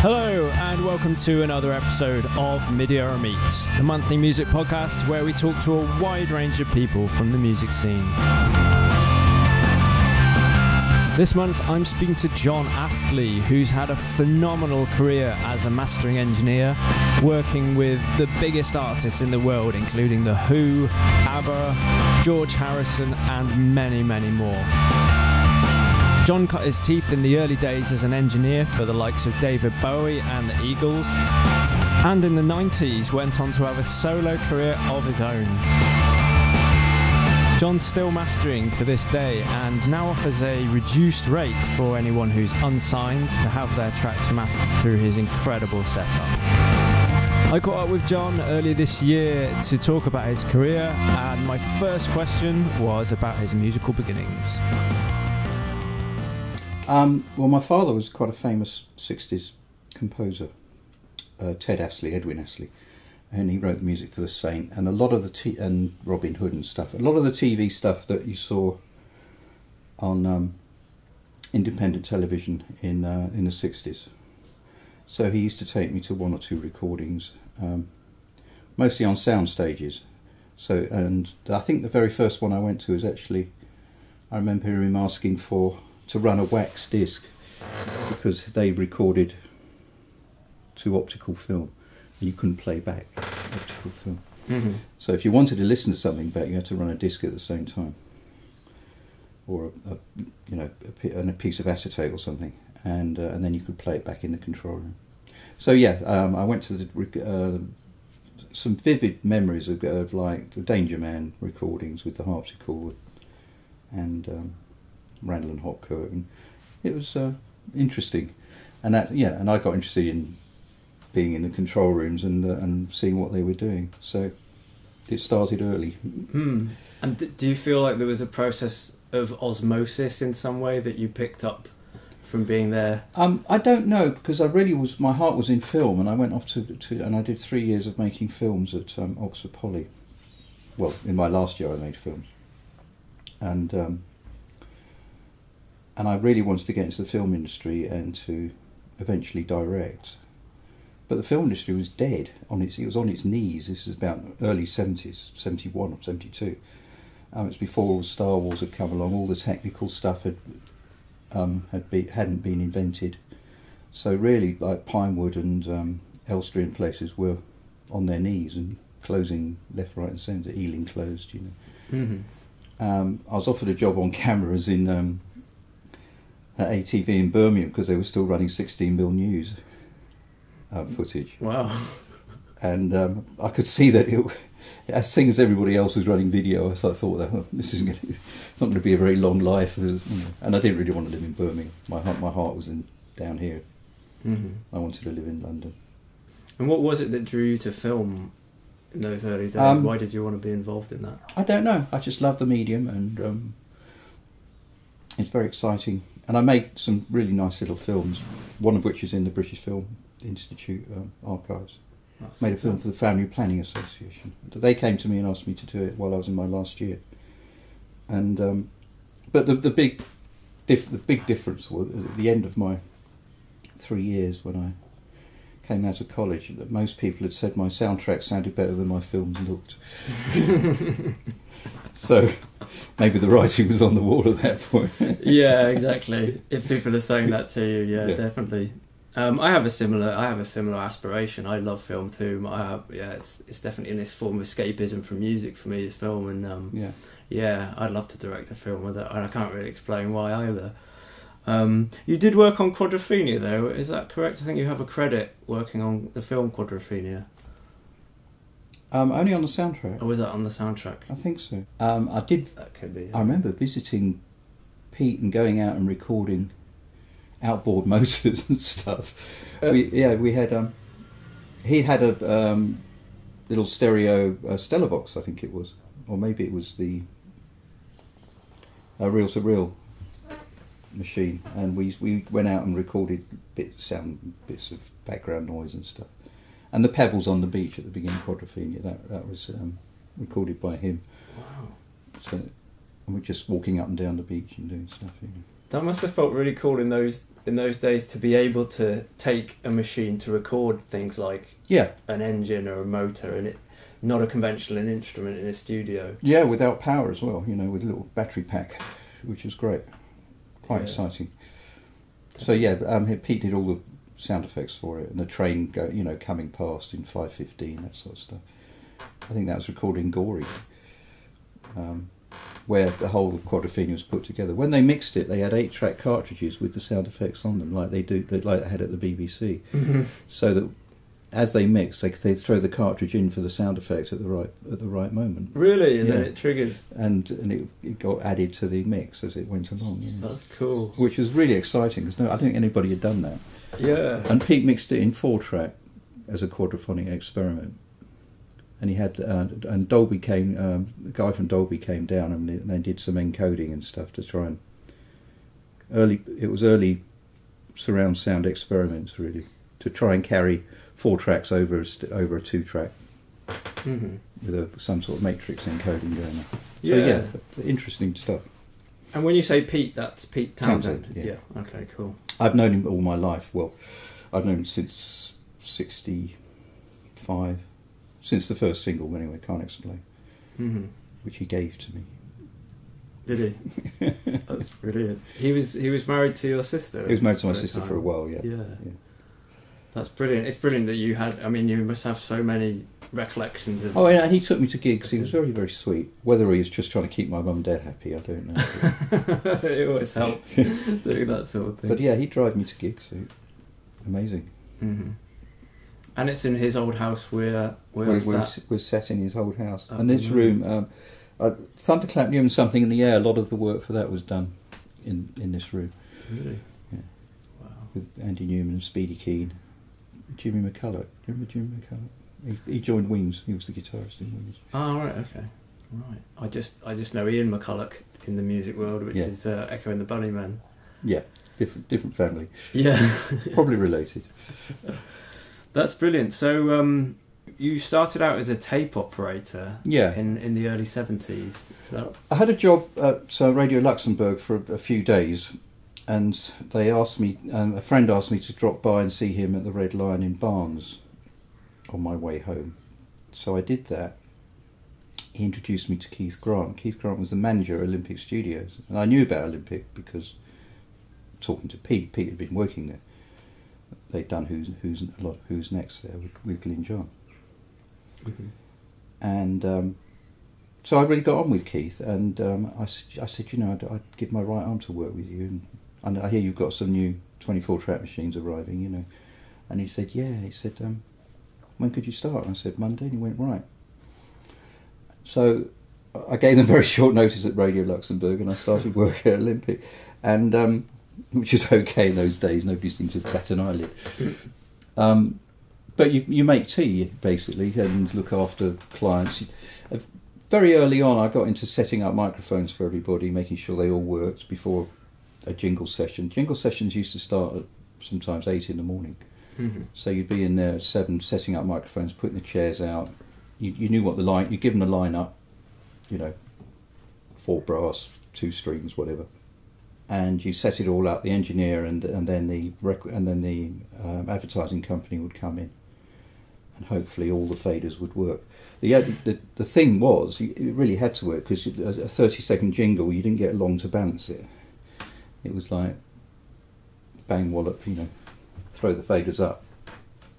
Hello, and welcome to another episode of Midierror Meets, the monthly music podcast where we talk to a wide range of people from the music scene. This month, I'm speaking to Jon Astley, who's had a phenomenal career as a mastering engineer, working with the biggest artists in the world, including The Who, ABBA, George Harrison, and many, many more. Jon cut his teeth in the early days as an engineer for the likes of David Bowie and the Eagles, and in the 90s went on to have a solo career of his own. Jon's still mastering to this day and now offers a reduced rate for anyone who's unsigned to have their tracks mastered through his incredible setup. I caught up with Jon earlier this year to talk about his career, and my first question was about his musical beginnings. Um, well, my father was quite a famous 60s composer, uh, Ted Astley, Edwin Astley, and he wrote the music for The Saint and a lot of the t- and Robin Hood and stuff. A lot of the TV stuff that you saw on um, independent television in uh, in the 60s. So he used to take me to one or two recordings, um, mostly on sound stages. So, and I think the very first one I went to was actually, I remember him asking for to run a wax disc because they recorded to optical film. You couldn't play back optical film. Mm-hmm. So if you wanted to listen to something back, you had to run a disc at the same time, or a, a you know a, and a piece of acetate or something, and uh, and then you could play it back in the control room. So yeah, um, I went to the uh, some vivid memories of, of like the Danger Man recordings with the harpsichord and um, Randall and Hopkirk, and it was uh, interesting. And that yeah, and I got interested in being in the control rooms and uh, and seeing what they were doing. So it started early. Hmm. And d- do you feel like there was a process of osmosis in some way that you picked up from being there? Um, I don't know because I really was. My heart was in film, and I went off to, to and I did three years of making films at um, Oxford Poly. Well, in my last year, I made films, and um, and I really wanted to get into the film industry and to eventually direct. But the film industry was dead on its. It was on its knees. This is about early seventies, seventy one or seventy two. Um, it's before Star Wars had come along. All the technical stuff had um, had be, hadn't been invented. So really, like Pinewood and um, Elstree and places were on their knees and closing left, right, and centre. Ealing closed, you know. Mm-hmm. Um, I was offered a job on cameras in um, at ATV in Birmingham because they were still running 16 mil news uh, footage, Wow. and um, I could see that it. As seeing as everybody else was running video, so I thought that oh, this isn't going to, it's not going to be a very long life. There's, you know, and I didn't really want to live in Birmingham. My heart, my heart was in down here. Mm-hmm. I wanted to live in London. And what was it that drew you to film in those early days? Um, Why did you want to be involved in that? I don't know. I just love the medium, and um, it's very exciting. And I made some really nice little films. One of which is in the British Film Institute um, archives. That's- Made a film for the Family Planning Association. They came to me and asked me to do it while I was in my last year. And um, but the the big diff- the big difference was at the end of my three years when I came out of college that most people had said my soundtrack sounded better than my films looked. so maybe the writing was on the wall at that point. yeah, exactly. If people are saying that to you, yeah, Yeah. definitely. Um, I have a similar, I have a similar aspiration. I love film too. I have, yeah, it's it's definitely in this form of escapism from music for me. Is film, and um, yeah. yeah, I'd love to direct a film with it, and I can't really explain why either. Um, you did work on Quadrophenia, though. Is that correct? I think you have a credit working on the film Quadrophenia, Um, only on the soundtrack. or was that on the soundtrack? I think so. Um, I did That could be. I remember visiting Pete and going out and recording outboard motors and stuff. Uh, we, yeah, we had. Um, he had a um, little stereo uh, Stellavox, I think it was, or maybe it was the uh, reel to reel machine, and we we went out and recorded bits, sound bits of background noise and stuff. And the pebbles on the beach at the beginning of Quadrophenia, that that was um, recorded by him. Wow. So, and we're just walking up and down the beach and doing stuff. You know. That must have felt really cool in those in those days to be able to take a machine to record things like Yeah, an engine or a motor and it not a conventional instrument in a studio. yeah, without power as well. You know, with a little battery pack, which was great, quite Yeah. exciting. So yeah, um, Pete did all the sound effects for it, and the train go, you know, coming past in five fifteen, that sort of stuff. I think that was recorded in Gory, um, where the whole of Quadrophenia was put together. When they mixed it, they had eight track cartridges with the sound effects on them, like they do, like they had at the BBC. so that as they mix, they they throw the cartridge in for the sound effects at the right at the right moment, Really, and then it triggers. and and it, it got added to the mix as it went along. Yeah. That's cool. Which was really exciting because no, I don't think anybody had done that. Yeah. And Pete mixed it in four track as a quadraphonic experiment. And he had, uh, and Dolby came, um, the guy from Dolby came down and they, and they did some encoding and stuff to try and early. It was early surround sound experiments really to try and carry four tracks over a over a two track hmm with a, some sort of matrix encoding going on. So Yeah. yeah, interesting stuff. And when you say Pete, that's Pete Townshend. Townshend, yeah. Okay. Cool. I've known him all my life. Well, I've known him since '65, since the first single. Anyway, can't explain, hmm which he gave to me. Did he? That's brilliant. He was he was married to your sister. He was married to my sister time. for a while. Yeah, Yeah. Yeah. That's brilliant. It's brilliant that you had. I mean, you must have so many recollections of. Oh, yeah, and he took me to gigs. He was very, very sweet. Whether he was just trying to keep my mum and dad happy, I don't know. it always helps doing that sort of thing. but yeah, he'd drive me to gigs. So amazing. hmm And it's in his old house where where We're, we're, that? we're set in his old house, Oh, and this room. Um, uh, Thunderclap Newman something in the air. A lot of the work for that was done in in this room. Really? Yeah. Wow. with Andy Newman and Speedy Keen. Jimmy McCulloch. Do you remember Jimmy McCulloch? He, he joined Wings. He was the guitarist in Wings. Oh right. Okay. Right. I just I just know Ian McCulloch in the music world, which Yeah. is uh, Echo and the Bunnymen. Yeah, different different family. Yeah. Probably related. That's brilliant. So um, you started out as a tape operator Yeah. in in the early seventies. So I had a job at uh, Radio Luxembourg for a, a few days, and they asked me. Um, a friend asked me to drop by and see him at the Red Lion in Barnes on my way home. So I did that. He introduced me to Keith Grant. Keith Grant was the manager at Olympic Studios, and I knew about Olympic because talking to Pete, Pete had been working there. They'd done Who's Who's a lot of Who's Next there with, with Glyn Johns and um, so I really got on with Keith, and um, I, I said, you know, I'd, I'd give my right arm to work with you, and, and I hear you've got some new 24 track machines arriving, you know, and he said, yeah, he said, um, when could you start? And I said, Monday, and he went, right. So I gave them very short notice at Radio Luxembourg, and I started work at Olympic, and um, which is okay in those days. Nobody seemed to bat an eyelid. Um, but you you make tea basically and look after clients. Very early on, I got into setting up microphones for everybody, making sure they all worked before a jingle session. Jingle sessions used to start at sometimes eight in the morning, Mhm. so you'd be in there at seven, setting up microphones, putting the chairs out. You, you knew what the line. You give them the line up, you know, four brass, two strings, whatever, and you set it all up. The engineer and and then the rec- and then the um, advertising company would come in, and hopefully all the faders would work. The uh, the, the thing was, it really had to work because a a thirty second jingle, you didn't get long to balance it. It was like bang wallop, you know, throw the faders up,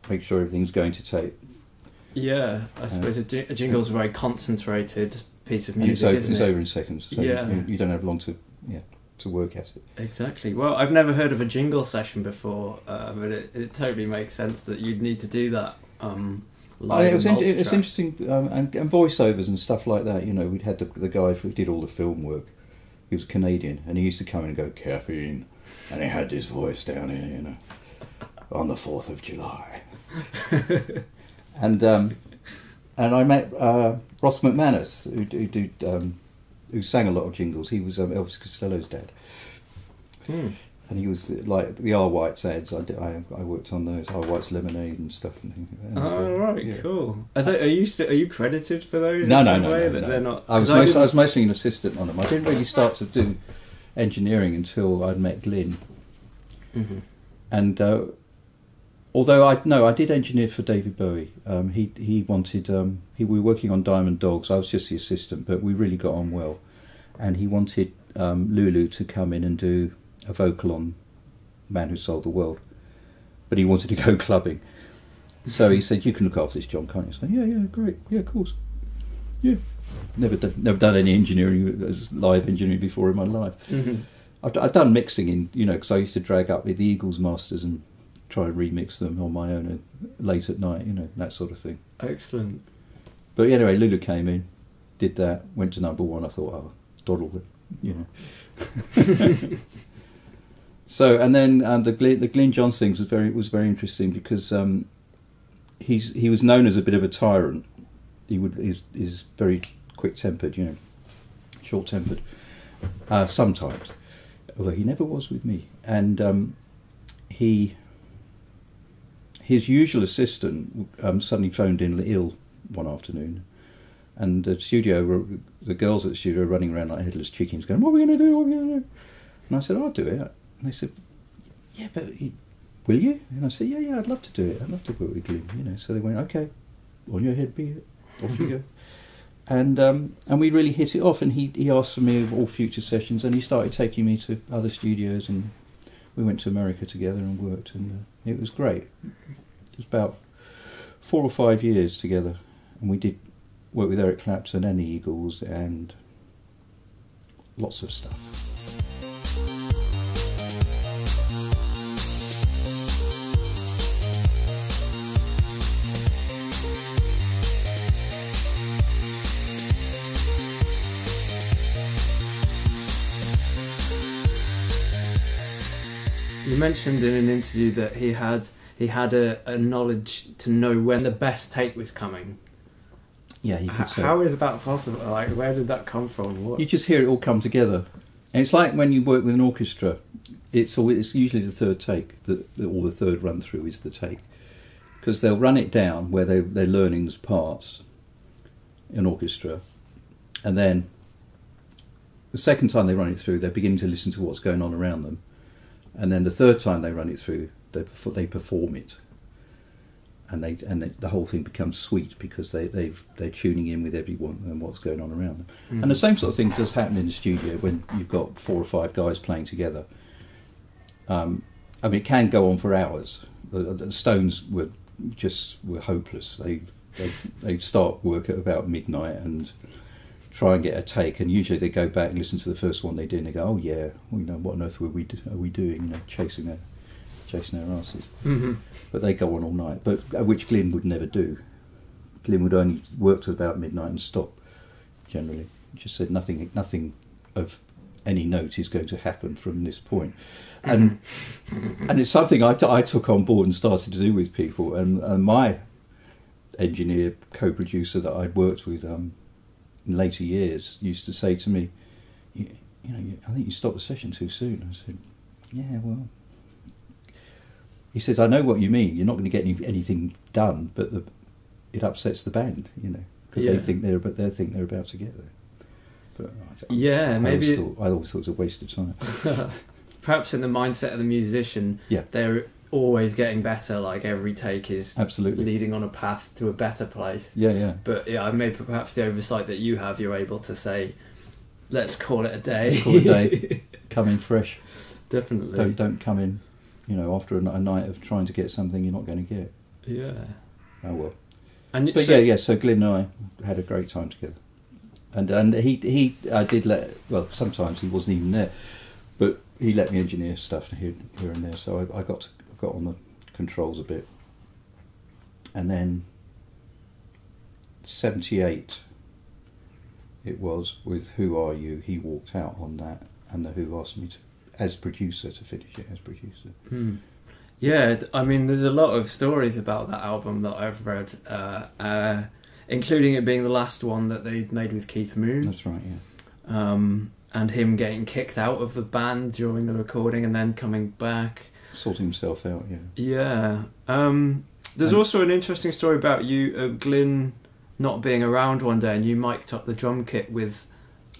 make sure everything's going to tape. Yeah, I suppose a, ji- a jingle's a very concentrated piece of And it's music, over, isn't it's it? over in seconds. So Yeah. you, you don't have long to yeah to work at it. Exactly. Well, I've never heard of a jingle session before, uh, but it, it totally makes sense that you'd need to do that. Um, Oh, live it was and in, it interesting, um, and, and voiceovers and stuff like that. You know, we'd had the, the guy who did all the film work. He was Canadian, and he used to come in and go caffeine, and he had this voice down here, you know, on the Fourth of July. and um, and I met uh, Ross McManus, who, who do um, who sang a lot of jingles. He was um, Elvis Costello's dad. Hmm. And he was like the R White's ads. I, did, I, I worked on those R White's lemonade and stuff. And things. And, Oh uh, right, yeah. cool. Are, they, are you st- are you credited for those? No, in no, some no, way no, that no. They're not. I was 'cause most, I was mostly an assistant on them. I didn't really start to do engineering until I'd met Glyn. Mhm. And uh, although I no, I did engineer for David Bowie. Um, he he wanted um, he we were working on Diamond Dogs. I was just the assistant, but we really got on well. And he wanted um, Lulu to come in and do a vocal on Man Who Sold the World, but he wanted to go clubbing. So he said, "You can look after this, Jon, can't you?" So yeah, yeah, great, yeah, of course, yeah. Never done, never done any engineering as live engineering before in my life. Mhm. I've, I've done mixing in, you know, because I used to drag up with the Eagles masters and try and remix them on my own late at night, you know, that sort of thing. Excellent. But anyway, Lulu came in, did that, went to number one. I thought, oh, doddle, it, you know. so and then um, the Glyn, the Glyn Johns things was very was very interesting because um, he's he was known as a bit of a tyrant. He would he's, he's very quick tempered, you know, short tempered uh, sometimes, although he never was with me. And um, he his usual assistant um, suddenly phoned in ill one afternoon, and the studio the girls at the studio were running around like headless chickens, going, "What are we going to do? What are we going to do?" And I said, "I'll do it." And they said, "Yeah, but will you?" And I said, "Yeah, yeah, I'd love to do it. I'd love to work with Glyn." You know, so they went, "Okay, on your head, be it. Off you go." And um, and we really hit it off. And he he asked for me of all future sessions, and he started taking me to other studios, and we went to America together and worked, and uh, it was great. It was about four or five years together, and we did work with Eric Clapton and Eagles and lots of stuff. You mentioned in an interview that he had he had a, a knowledge to know when the best take was coming. Yeah, you could say. how is that possible? Like, where did that come from? What? You just hear it all come together, and it's like when you work with an orchestra. It's always, it's usually the third take that, that or the third run through is the take, because they'll run it down where they they're learning these parts, in orchestra, and then the second time they run it through, they're beginning to listen to what's going on around them, and then the third time they run it through, they they perform it. And they and they, the whole thing becomes sweet because they they've they're tuning in with everyone and what's going on around them. Mm. And the same sort of thing does happen in the studio when you've got four or five guys playing together. Um, I mean, it can go on for hours. The, the Stones were just were hopeless. They they they'd start work at about midnight and try and get a take, and usually they go back and listen to the first one they did, and they go, "Oh yeah, well, you know, what on earth were we do- are we doing? You know, chasing their chasing their asses." hmm But they go on all night, but uh, which Glyn would never do. Glyn would only work till about midnight and stop. Generally, just said nothing, nothing of any note is going to happen from this point, and and it's something I, t- I took on board and started to do with people. And, and my engineer, co-producer that I'd worked with um, in later years, used to say to me, "You, you know, you, I think you stopped the session too soon." I said, "Yeah, well." He says, "I know what you mean. You're not going to get any, anything done, but the, it upsets the band, you know, because Yeah. they think they're but they think they're about to get there." But I, Yeah, I maybe always thought, I always thought it was a waste of time. perhaps in the mindset of the musician, Yeah. they're always getting better. Like every take is Absolutely. leading on a path to a better place. Yeah, yeah. But yeah, I maybe perhaps the oversight that you have, you're able to say, "Let's call it a day." Call it a day. Come in fresh. Definitely. Don't don't come in, you know, after a night of trying to get something you're not going to get. Yeah. Oh well. And But so- yeah, yeah. So Glyn and I had a great time together, and and he he I did let well sometimes he wasn't even there, but he let me engineer stuff here here and there. So I, I got to, got on the controls a bit, and then seventy eight. It was with Who Are You? He walked out on that, and the Who asked me to, as producer, to finish it as producer. Hmm. Yeah, I mean, there's a lot of stories about that album that I've read, uh, uh, including it being the last one that they'd made with Keith Moon, That's right. Yeah. um, and him getting kicked out of the band during the recording and then coming back. Sorting himself out. Yeah. Yeah. Um, there's And- also an interesting story about you, uh, Glyn, not being around one day, and you mic'd up the drum kit with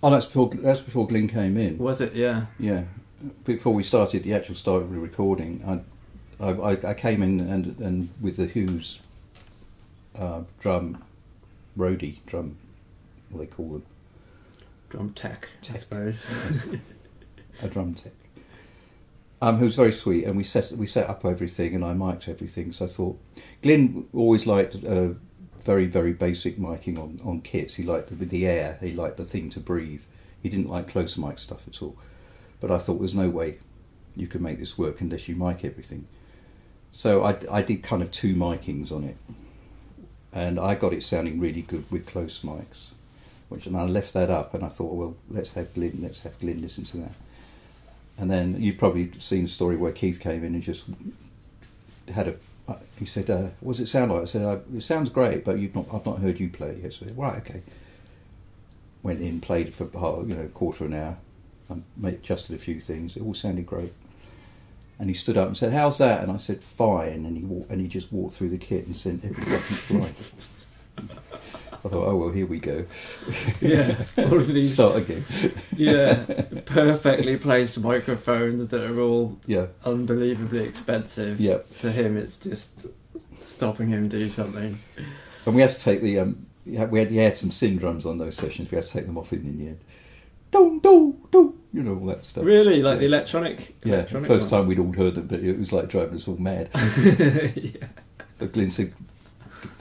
Oh, that's before that's before Glyn came in. Was it? Yeah. Yeah, before we started the actual start of the recording, I, I, I- I came in and and with the Who's uh, drum roadie drum, what they call them, Drum tech, I Tech. suppose. a drum tech. Um, who was very sweet, and we set we set up everything, and I mic'd everything. So I thought, Glyn always liked uh, very very basic miking on on kits. He liked with the air. He liked the thing to breathe. He didn't like close mic stuff at all. But I thought there's no way you can make this work unless you mic everything. So I, I did kind of two micings on it, and I got it sounding really good with close mics. Which and I left that up, and I thought, well, let's have Glyn, let's have Glyn listen to that. And then you've probably seen the story where Keith came in and just had a. He said, uh, "What does it sound like?" I said, uh, "It sounds great, but you've not. I've not heard you play." Yes, right, okay. Went in, played for you know, quarter of an hour, and made, adjusted a few things. It all sounded great. And he stood up and said, "How's that?" And I said, "Fine." And he walked, and he just walked through the kit and sent everything flying. I thought, "Oh well, here we go." yeah. All of these. Start again. Yeah. Perfectly placed microphones that are all Yeah, unbelievably expensive. yeah. To him, it's just stopping him do something. And we had to take the um, we had, we had, some Syndrums on those sessions. We had to take them off in, in the end. Do do do, you know all that stuff. Really, like yeah. the electronic. yeah. electronic First one. time we'd all heard them, but it was like driving us all mad. yeah. So Glyn said,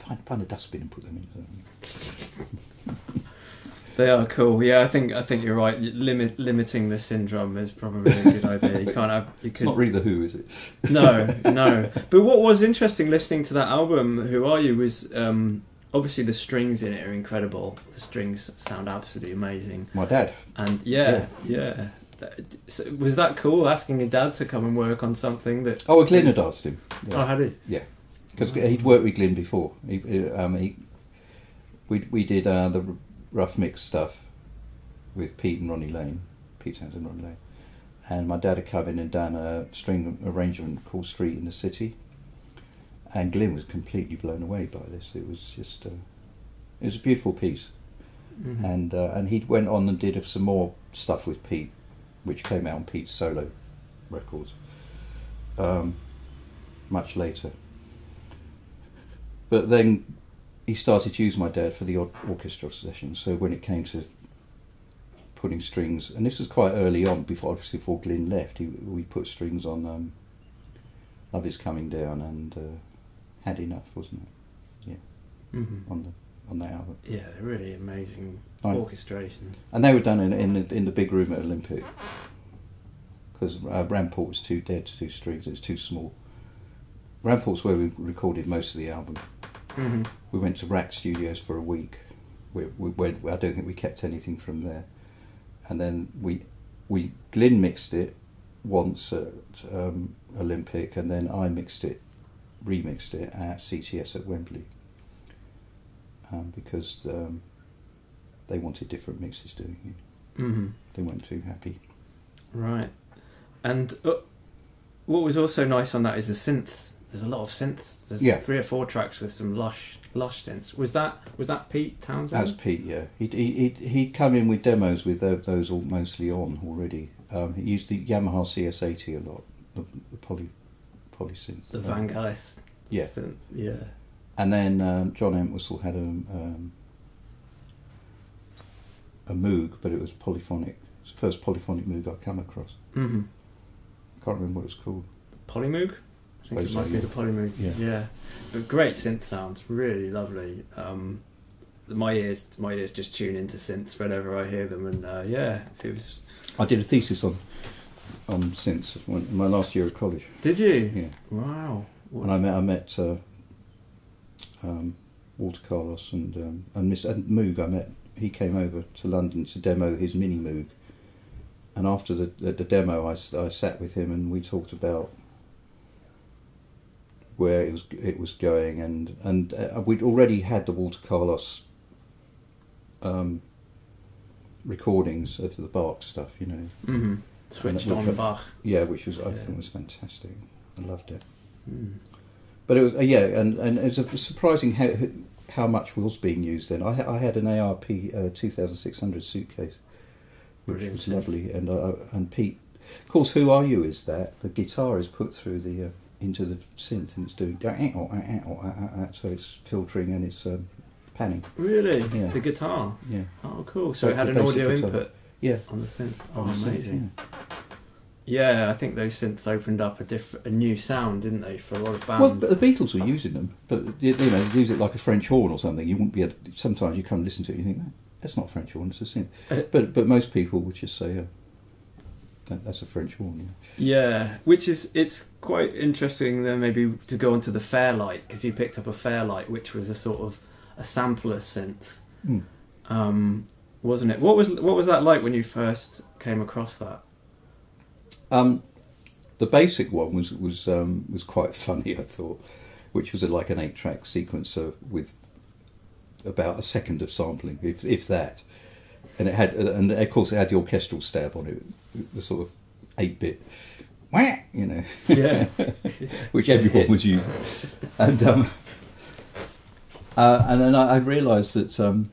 "Find, find a dustbin and put them in." They are cool. Yeah, I think I think you're right. Limit limiting the Syndrum is probably a good idea. You can't have. You It's not really the Who, is it? no, no. But what was interesting listening to that album, Who Are You, was um, obviously the strings in it are incredible. The strings sound absolutely amazing. My dad. And yeah, yeah. That- so was that cool asking your dad to come and work on something that. Oh, Glyn had asked him. Oh, how did because he'd worked with Glyn before. He, um, he, we we did uh, the rough mix stuff with Pete and Ronnie Lane, Pete Townshend and Ronnie Lane, and my dad had come in and done a string arrangement called Street in the City, and Glyn was completely blown away by this. It was just uh, it was a beautiful piece, Mhm. and uh, and he went on and did some more stuff with Pete, which came out on Pete's solo records. Um, much later. But then he started to use my dad for the odd orchestral sessions. So when it came to putting strings, and this was quite early on, before obviously before Glyn left, he, we put strings on um, "Love Is Coming Down" and uh, "Had Enough," wasn't it, Mhm. on the on that album? Yeah, they're really amazing I- orchestration. And they were done in in the, in the big room at Olympic because uh, Ramport was too dead to do strings; it's too small. Ramport's where we recorded most of the album. hmm We went to RAK Studios for a week. We, we went, I don't think we kept anything from there. And then we, we Glyn mixed it once at um, Olympic, and then I mixed it, remixed it at CTS at Wembley. Um, because um, they wanted different mixes doing it. hmm They weren't too happy. Right. And uh, what was also nice on that is the synths. There's a lot of synths. There's Yeah. three or four tracks with some lush, lush synths. Was that was that Pete Townshend? That's Pete, yeah. He'd, he- he'd, he'd come in with demos with those all mostly on already. Um, he used the Yamaha CS80 a lot, the, the poly, poly synth. the Vangelis. Yeah. synth. Yeah. And then um, John Entwistle had a, um, a Moog, but it was polyphonic. It's the first polyphonic Moog I come across. hmm I can't remember what it's called. The polymoog. I think it might so, be yeah. the Polymoog. Yeah. But great synth sounds. Really lovely. Um, my ears, my ears just tune into synths whenever I hear them, and uh, yeah, it was. I did a thesis on on synths when, in my last year of college. Did you? Yeah. Wow. And I met I met uh, um, Walter Carlos and um, and Miss and Moog. I met. He came over to London to demo his mini Moog. And after the the, the demo, I sat with him and we talked about where it was it was going, and and uh, we'd already had the Walter Carlos um, recordings of the Bach stuff, you know. hmm Switched on Bach. Yeah, which was I Yeah. think was fantastic. I loved it. Mm. But it was uh, yeah, and and it's surprising how how much was being used then. I I had an ARP uh, two thousand six hundred suitcase which Brilliant. was lovely. And uh, and Pete, of course, "Who Are You" is that the guitar is put through the uh, into the synth and it's doing eh, oh, eh, eh, oh, so it's filtering and it's um, panning. Really? Yeah. The guitar. Yeah, Oh, cool. So So it had an audio guitar. input yeah. on the synth. Oh, the synth, amazing. Yeah, I think those synths opened up a diff- a new sound, didn't they, for a lot of bands? Well, the Beatles were using them, but you know, use it like a French horn or something. You wouldn't be. Able To, sometimes you come and listen to it, and you think that's not a French horn; it's a synth. Uh, But but most people would just say, oh, that, "That's a French horn." Yeah, which is it's quite interesting then maybe to go onto the Fairlight because you picked up a Fairlight, which was a sort of a sampler synth, Mm. um, wasn't it? What was what was that like when you first came across that? Um, the basic one was was um, was quite funny, I thought, which was a, like an eight-track sequencer with about a second of sampling, if if that, and it had, and of course it had the orchestral stab on it, the sort of eight-bit, whack, you know, Yeah, which everyone was using, and um, uh, and then I, I realised that. Um,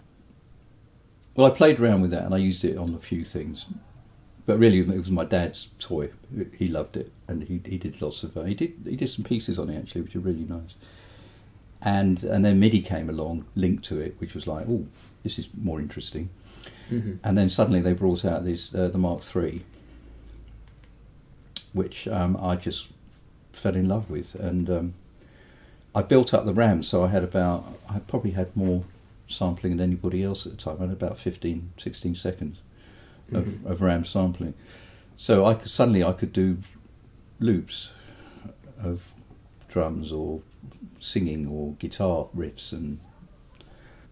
well, I played around with that and I used it on a few things, but really it was my dad's toy. He loved it, and he he did lots of. Uh, he did he did some pieces on it actually, which are really nice. And and then MIDI came along, linked to it, which was like, oh, this is more interesting. Mhm. And then suddenly they brought out this uh, the Mark III, which um, I just fell in love with, and um, I built up the RAM. So I had about I probably had more sampling than anybody else at the time. I had about 15, 16 seconds of, Mhm. of RAM sampling. So I could, suddenly I could do loops of drums or singing or guitar riffs and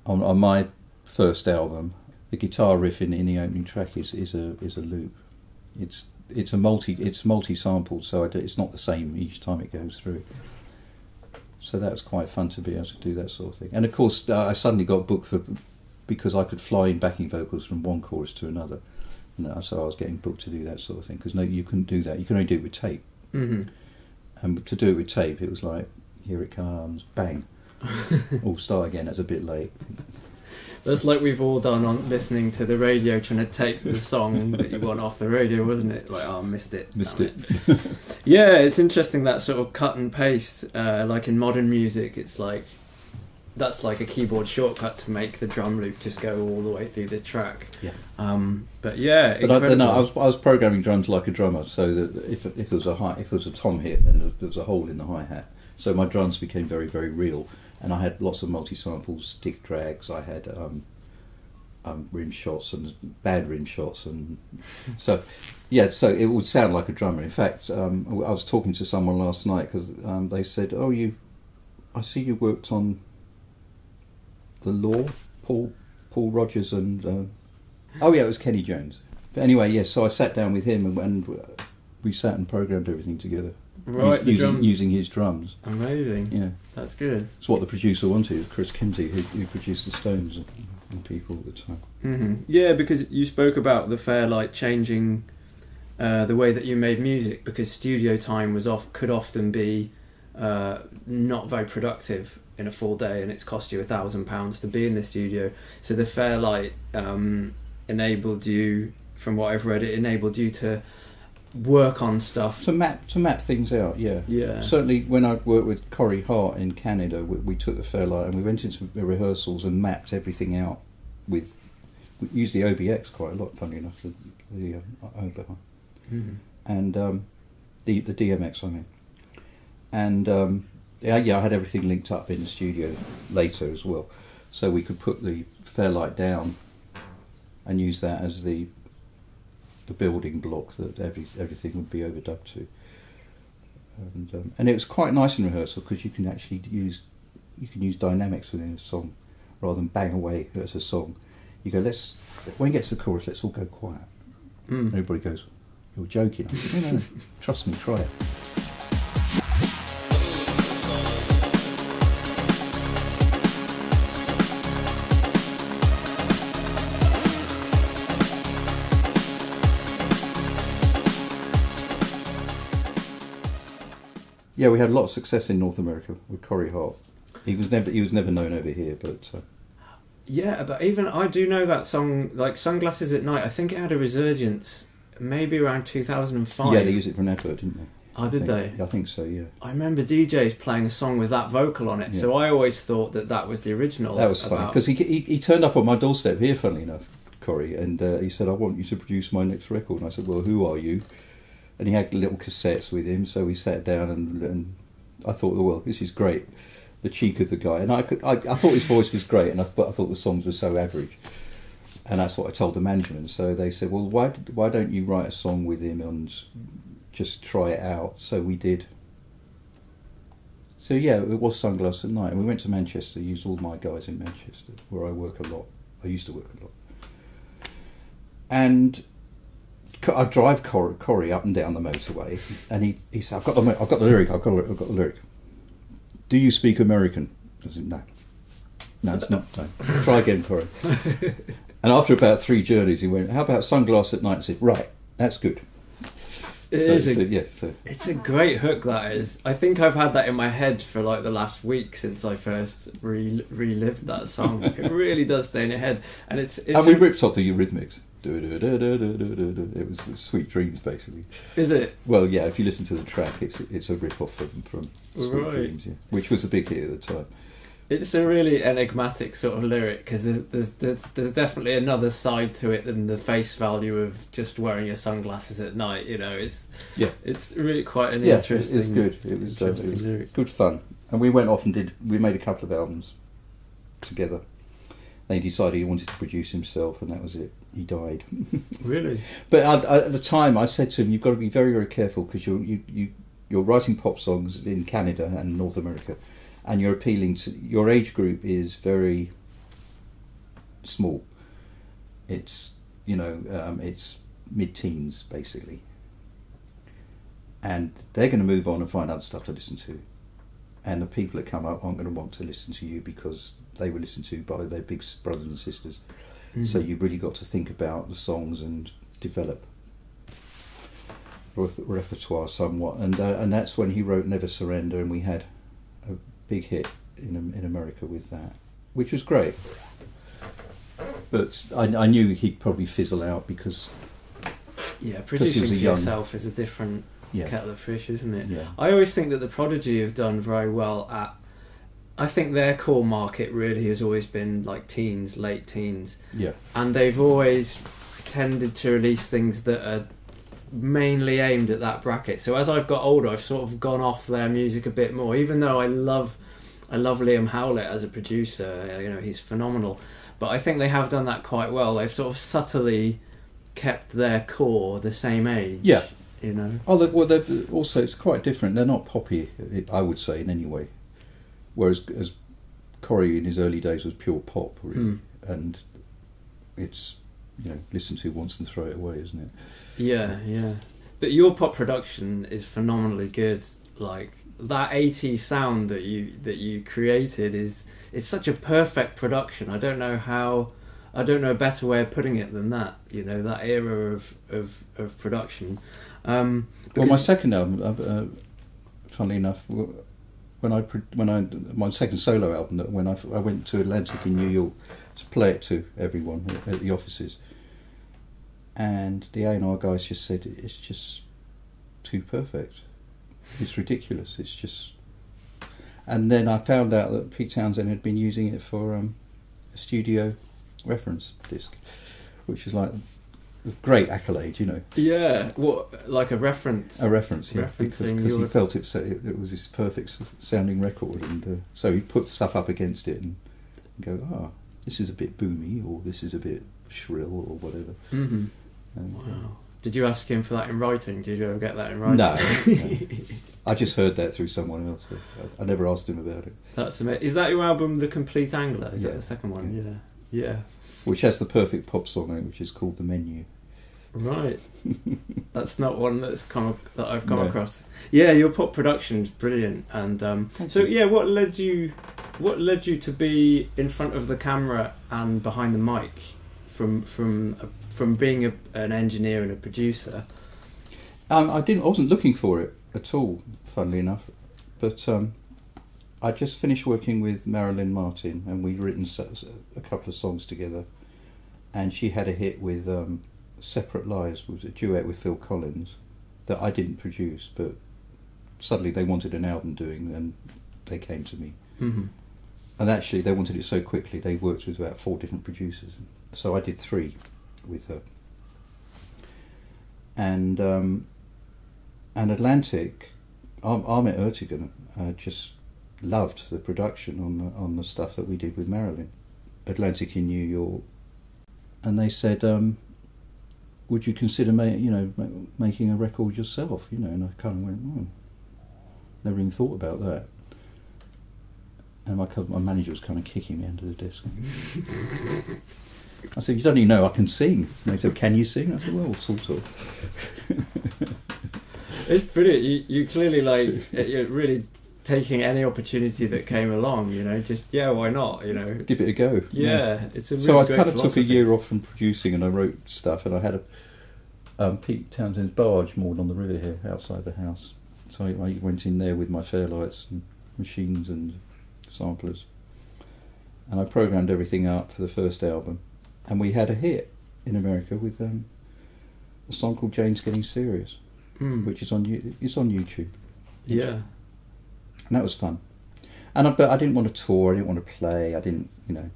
on, on my first album the guitar riff in, in the opening track is, is a is a loop it's it's a multi it's multi sampled so it's not the same each time it goes through so that was quite fun to be able to do that sort of thing and of course uh, I suddenly got booked for because I could fly in backing vocals from one chorus to another and uh, so I was getting booked to do that sort of thing because no you couldn't do that you can only do it with tape Mhm. and to do it with tape, it was like, here it comes, bang. All start again. That's a bit late. That's like we've all done on listening to the radio, trying to take the song that you want off the radio, wasn't it? Like, oh, I missed it. Missed damn it. Yeah, it's interesting that sort of cut and paste. Uh, like in modern music, it's like that's like a keyboard shortcut to make the drum loop just go all the way through the track. Yeah. Um, but yeah, But I, no, I was I was programming drums like a drummer, so that if if there was a hi if there was a tom hit, then there was a hole in the hi hat. So my drums became very very real, and I had lots of multi samples, stick drags. I had um, um, rim shots and bad rim shots, and so yeah. So it would sound like a drummer. In fact, um, I was talking to someone last night because um, they said, "Oh, you, I see you worked on the Law, Paul Paul Rodgers and." Uh, Oh yeah, it was Kenny Jones. But anyway, yes. so I sat down with him and, and we sat and programmed everything together right, using, drums. using his drums. Amazing. Yeah, That's good. it's what the producer wanted. Chris Kimsey, who, who produced the Stones and, and people at the time. hmm Yeah, because you spoke about the Fairlight changing uh, the way that you made music because studio time was off could often be uh, not very productive in a full day, and it's cost you a thousand pounds to be in the studio. So the Fairlight um, enabled you, from what I've read, it enabled you to work on stuff. To map to map things out. Yeah. Yeah. Certainly, when I worked with Corey Hart in Canada, we, we took the Fairlight and we went into the rehearsals and mapped everything out with. We used the OBX quite a lot, funny enough, the, the uh, Oberheim. Mhm. and um, the the DMX I mean, and um, yeah, yeah, I had everything linked up in the studio later as well, so we could put the Fairlight down and use that as the the building block that every everything would be overdubbed to, and um, and it was quite nice in rehearsal because you can actually use you can use dynamics within a song rather than bang away as a song. You go, let's when it gets to the chorus, let's all go quiet. Mm. Everybody goes, You're joking. I said, no, no, no. Trust me, try it. Yeah, we had a lot of success in North America with Corey Hart. He was never he was never known over here, but uh, Yeah, but even I do know that song, like Sunglasses at Night. I think it had a resurgence, maybe around two thousand and five. Yeah, they used it for an advert, didn't they? Oh, I did think. they? I think so. Yeah, I remember DJs playing a song with that vocal on it, so I always thought that that was the original. that was about- because he, he he turned up on my doorstep here, funnily enough, Corey, and uh, he said, "I want you to produce my next record." And I said, "Well, who are you?" And he had little cassettes with him, so we sat down and, and I thought, "Well, this is great." The cheek of the guy, and I could, I, I thought his voice was great, and I, but I thought the songs were so average, and that's what I told the management. So they said, "Well, why why don't you write a song with him and just try it out?" So we did. So yeah, it was Sunglass at Night, and we went to Manchester. Used all my guys in Manchester, where I work a lot. I used to work a lot, and I drive Cor- Corey up and down the motorway, and he, he said, "I've got the I've got the lyric. I've got the, I've got the lyric. Do you speak American?" I said, "No, no, it's not. No. Try again, Corey." and after about three journeys, he went, "How about Sunglass at Night?" I said, "Right, that's good." It so, is a- so, yeah, so It's a great hook. That is. I think I've had that in my head for like the last week since I first re- relived that song. it really does stay in your head, and it's it's and we a- ripped off the Eurythmics. It was Sweet Dreams, basically. is it Well, yeah, if you listen to the track, it's it's a rip off from, from Sweet Right. Dreams, yeah, which was a big hit at the time. It's a really enigmatic sort of lyric because there's, there's there's there's definitely another side to it than the face value of just wearing your sunglasses at night. You know, it's Yeah. it's really quite an Yeah, interesting. it's good. It was, uh, it was lyric. good fun, and we went off and did. We made a couple of albums together. Then he decided he wanted to produce himself, and that was it. He died. Really, But I, I, at the time, I said to him, "You've got to be very, very careful because you're you, you you're writing pop songs in Canada and North America, and you're appealing to your age group is very small. It's you know um, it's mid-teens basically, and they're going to move on and find other stuff to listen to, and the people that come up aren't going to want to listen to you because they were listened to by their big brothers and sisters. So Mhm. you've really got to think about the songs and develop re- repertoire somewhat, and uh, and that's when he wrote "Never Surrender," and we had a big hit in in America with that, which was great. But I, I knew he'd probably fizzle out because yeah, he producing for young- yourself is a different yeah, kettle of fish, isn't it? yeah, I always think that the Prodigy have done very well at. I think their core market really has always been like teens, late teens, yeah, and they've always tended to release things that are mainly aimed at that bracket. So as I've got older, I've sort of gone off their music a bit more. Even though I love, I love Liam Howlett as a producer. Uh, you know, he's phenomenal. But I think they have done that quite well. They've sort of subtly kept their core the same age. yeah. You know. Oh, well, they've also it's quite different. They're not poppy, I would say, in any way. Whereas as Corey in his early days was pure pop, really, Hmm. and it's you know listen to once and throw it away, isn't it? Yeah, yeah. But your pop production is phenomenally good. Like that 80s sound that you that you created is it's such a perfect production. I don't know how I don't know a better way of putting it than that. You know, that era of of, of production. Um Well, my second album, uh, uh, funnily enough, when I when I my second solo album, that when I, I went to Atlantic in New York to play it to everyone at the offices, and the A and R guys just said it's just too perfect. It's ridiculous. It's just. And then I found out that Pete Townshend had been using it for um, a studio reference disc, which is like great accolade, you know. yeah, what like a reference. A reference, yeah, because, because he felt it, it, was his perfect sounding record, and uh, so he put stuff up against it and go, ah, this is a bit boomy, or this is a bit shrill, or whatever. Mhm. And, Wow. Did you ask him for that in writing? Did you ever get that in writing? No, no. I just heard that through someone else. I, I never asked him about it, That's amazing. Is that your album, The Compleat Angler? Is that the second one? Yeah. Yeah. Which has the perfect pop song on it, which is called "The Menu." Right. that's not one that's come that I've come No. across. Yeah, your pop production's brilliant, and um, so you. yeah, what led you? What led you to be in front of the camera and behind the mic, from from uh, from being a, an engineer and a producer? Um, I didn't. I wasn't looking for it at all. Funnily enough, but um, I just finished working with Marilyn Martin, and we'd written a couple of songs together. And she had a hit with um, "Separate Lives," was a duet with Phil Collins that I didn't produce, but suddenly they wanted an album doing, and they came to me. Mm-hmm. And actually, they wanted it so quickly. They worked with about four different producers, so I did three with her. And um, and Atlantic, Ar- Ahmet Ertegun uh, just loved the production on the on the stuff that we did with Marilyn. Atlantic in New York, and they said, um, "Would you consider ma- you know ma- making a record yourself?" You know, and I kind of went, "Hmm, never even thought about that." And my my manager was kind of kicking me under the desk. I said, "You don't even know I can sing." And they said, "Can you sing?" I said, "Well, sort of." It's brilliant. You, you clearly like you're really taking any opportunity that came along. You know, just yeah, why not? You know, Give it a go. yeah, it's a really so I kind of took a year off from producing, and I wrote stuff, and I had a um, Pete Townshend's barge moored on the river here outside the house. So I, I went in there with my fairlights and machines and samplers, and I programmed everything up for the first album, and we had a hit in America with um, a song called "Jane's Getting Serious," Mm. which is on it's on YouTube, yeah, and that was fun. And I, but I didn't want to tour. I didn't want to play. I didn't, you know,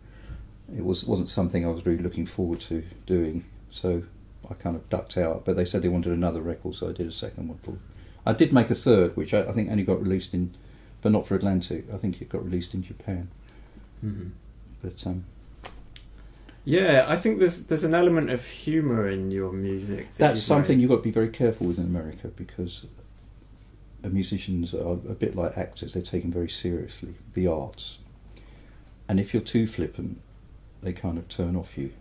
it was wasn't something I was really looking forward to doing. So I kind of ducked out. But they said they wanted another record, so I did a second one for. I did make a third, which I, I think only got released in, but not for Atlantic. I think it got released in Japan. Mhm. But um, yeah. I think there's there's an element of humour in your music. that that's something made. you've got to be very careful with in America because musicians are a bit like actors; they're taken very seriously, the arts. And if you're too flippant, they kind of turn off you.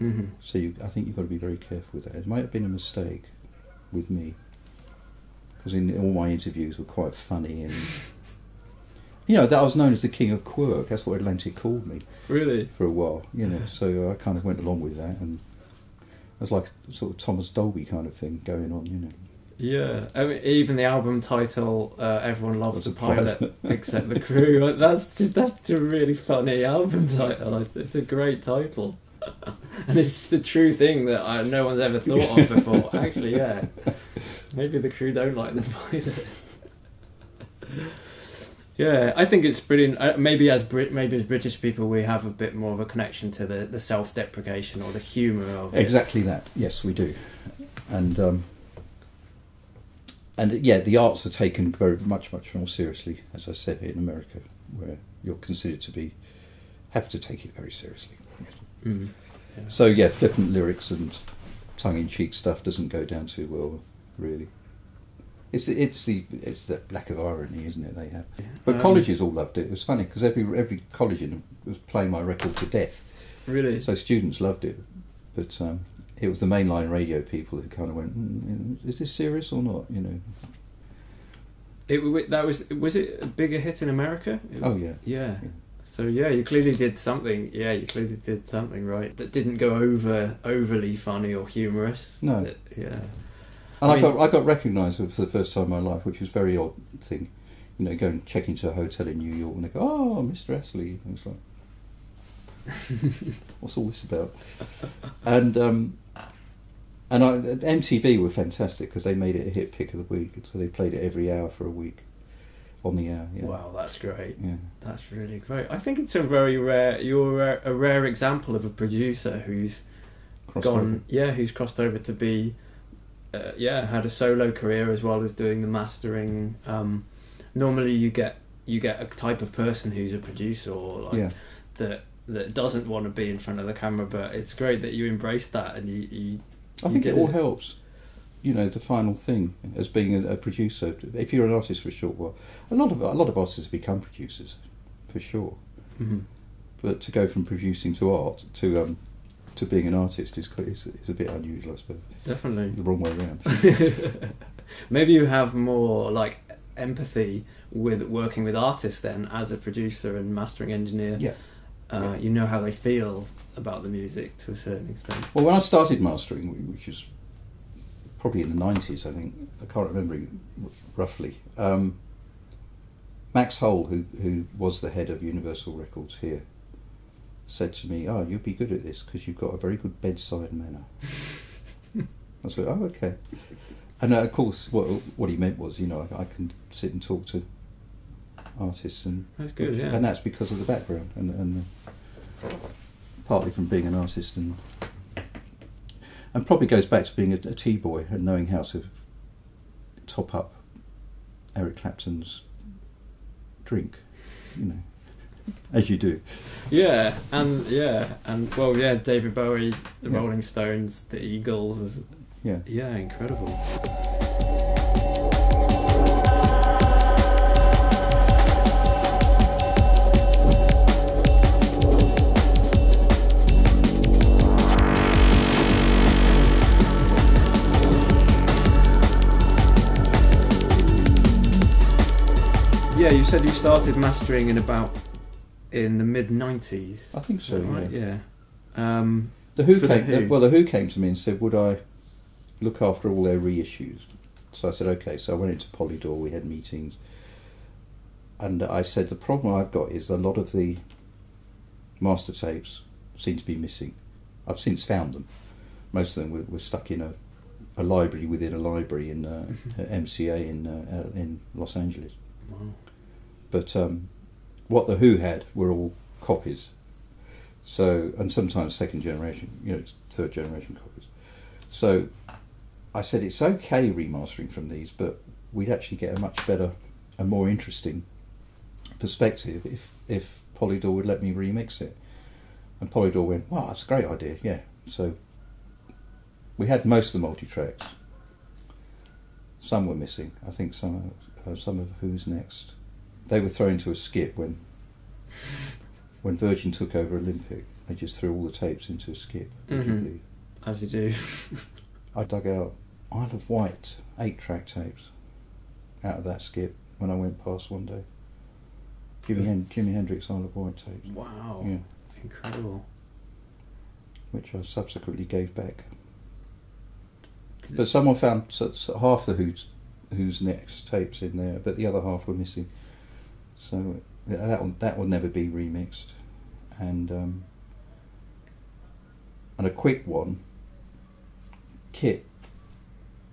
Mhm. So you, I think you've got to be very careful with that. It might have been a mistake with me because in all my interviews were quite funny and you know that I was known as the king of quirk. That's what Atlantic called me Really. for a while. You know, so I kind of went along with that and it was like sort of Thomas Dolby kind of thing going on. You know, Yeah, I mean, even the album title, uh, "Everyone Loves the Pilot Pilot. Except the Crew." That's just that's just a really funny album title. It's a great title, and it's the true thing that I, no one's ever thought of before. Actually, yeah, maybe the crew don't like the pilot. Yeah, I think it's brilliant. Uh, maybe as Brit, maybe as British people, we have a bit more of a connection to the, the self-deprecation or the humour of it. exactly that. Yes, we do, and um, and yeah, the arts are taken very much much more seriously, as I said in America, where you're considered to be have to take it very seriously. Mm. Yeah. So yeah, flippant lyrics and tongue-in-cheek stuff doesn't go down too well, really. It's the, it's the it's the lack of irony, isn't it? They have, but Um, colleges all loved it. It was funny because every every college in was playing my record to death, really. so students loved it. But um, it was the mainline radio people who kind of went, mm, "Is this serious or not?" You know. It that was was it a bigger hit in America? It- Oh yeah. yeah. Yeah. So yeah, you clearly did something. Yeah, you clearly did something right that didn't go over overly funny or humorous. No. That- yeah. And I I, got I got recognised for the first time in my life, which was a very odd thing. You know, go and check into a hotel in New York and they go, "Oh, Mr. Astley," and it's like, "What's all this about?" And um, and I, MTV were fantastic because they made it a hit pick of the week, so they played it every hour for a week, on the hour. Yeah. Wow, that's great. Yeah. That's really great. I think it's a very rare. You're a, a rare example of a producer who's Crossed gone. over. Yeah, who's crossed over to be. Uh, yeah, had a solo career as well as doing the mastering. Um, normally, you get you get a type of person who's a producer or like Yeah. that that doesn't want to be in front of the camera. But it's great that you embrace that and you. you I think it all helps. You know, the final thing as being a, a producer. If you're an artist for a short while, a lot of a lot of artists become producers, for sure. Mhm. But to go from producing to art to um, to being an artist is, is is a bit unusual, I suppose. Definitely. The wrong way around. Maybe you have more like empathy with working with artists then as a producer and mastering engineer. yeah. Uh, Yeah. You know how they feel about the music to a certain extent. Well, when I started mastering, which was probably in the nineties, I think I can't remember roughly. Um, Max Hole, who who was the head of Universal Records here, said to me, "Oh, you'll be good at this because you've got a very good bedside manner." I said, "Oh, okay." And uh, of course, what what he meant was, you know, I, I can sit and talk to artists, and That's good, yeah. and that's because of the background, and, and uh, partly from being an artist, and and probably goes back to being a, a tea boy and knowing how to top up Eric Clapton's drink, you know, as you do. Yeah, and yeah, and well, yeah, David Bowie, the Yeah. Rolling Stones, the Eagles, Yeah. yeah, incredible. Yeah, you said you started mastering in about in the mid '90s. I think so. right? yeah. Yeah. Um, The Who For the came. Who. Well, the Who came to me and said, "Would I look after all their reissues?" So I said, "Okay." So I went into Polydor. We had meetings, and I said, "The problem I've got is a lot of the master tapes seem to be missing. I've since found them. Most of them were, were stuck in a, a library within a library in uh, MCA in uh, uh, in Los Angeles." wow. But um, what the Who had were all copies. So, and sometimes second generation, you know, third generation copies. So, I said it's okay remastering from these, but we'd actually get a much better and more interesting perspective if if Polydor would let me remix it. And Polydor went, "Wow, that's a great idea." Yeah. So, we had most of the multi tracks. Some were missing. I think some uh, some of Who's Next they were thrown into a skip when when Virgin took over Olympic. They just threw all the tapes into a skip. Mhm. As you do. I dug out Isle of Wight eight track tapes out of that skip when I went past one day. Jimi, Hen- Jimi Hendrix Isle of Wight tapes, Wow. yeah, Incredible. which I subsequently gave back. But someone found half the Who's, Who's Next tapes in there, but the other half were missing. So that will, that will never be remixed. And um, and a quick one. Kit,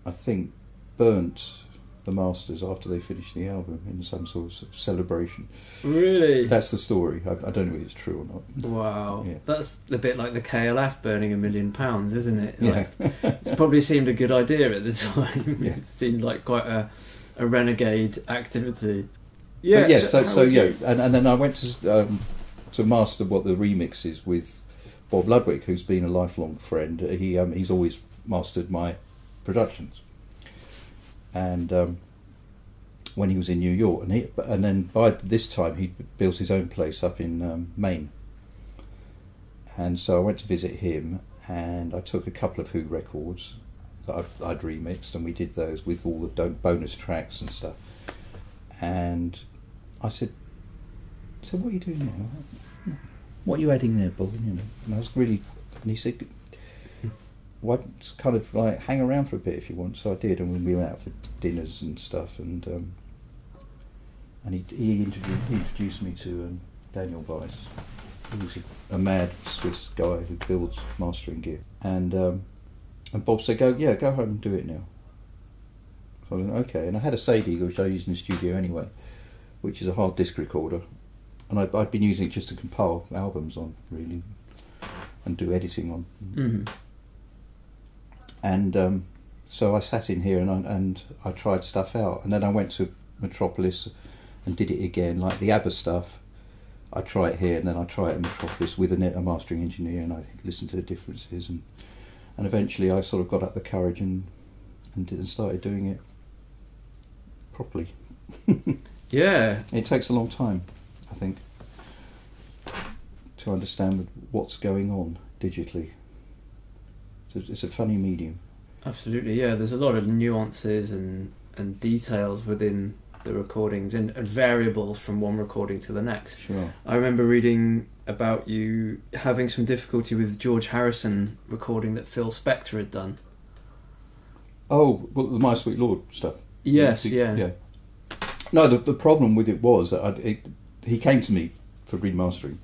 I think, burnt the masters after they finished the album in some sort of celebration. Really? That's the story. I, I don't know if it's true or not. wow. Yeah. That's a bit like the KLF burning a million pounds, isn't it? Yeah. Like, it's probably seemed a good idea at the time. Yeah. It seemed like quite a, a renegade activity. But yeah, so, how so yeah, you- and, and then I went to um, to master what the remix is with Bob Ludwig, who's been a lifelong friend. He um, he's always mastered my productions, and um, when he was in New York, and he and then by this time he built his own place up in um, Maine, and so I went to visit him, and I took a couple of Who records that I'd, I'd remixed, and we did those with all the bonus tracks and stuff, and I said, "So what are you doing now? What are you adding there, Bob?" You know, and I was really, and he said, "Why just kind of like hang around for a bit if you want?" So I did, and we went out for dinners and stuff, and um, and he he introduced, he introduced me to um, Daniel Weiss, who's a, a mad Swiss guy who builds mastering gear, and um, and Bob said, "Go, yeah, go home and do it now." So I went, okay, and I had a Sadie which I used in the studio anyway, which is a hard disk recorder, and I'd, I'd been using it just to compile albums on, really, and do editing on. Mhm. And um, so I sat in here and I, and I tried stuff out, and then I went to Metropolis and did it again, like the ABBA stuff. I try it here, and then I try it in Metropolis with a, a mastering engineer, and I listen to the differences, and and eventually I sort of got up the courage and and, did, and started doing it properly. Yeah. It takes a long time, I think, to understand what's going on digitally. It's a, funny medium. Absolutely, yeah. There's a lot of nuances and, and details within the recordings and, and variables from one recording to the next. Sure. I remember reading about you having some difficulty with George Harrison recording that Phil Spector had done. Oh, well, the My Sweet Lord stuff. Yes, yeah. yeah. No, the, the problem with it was that I'd, it, he came to me for remastering.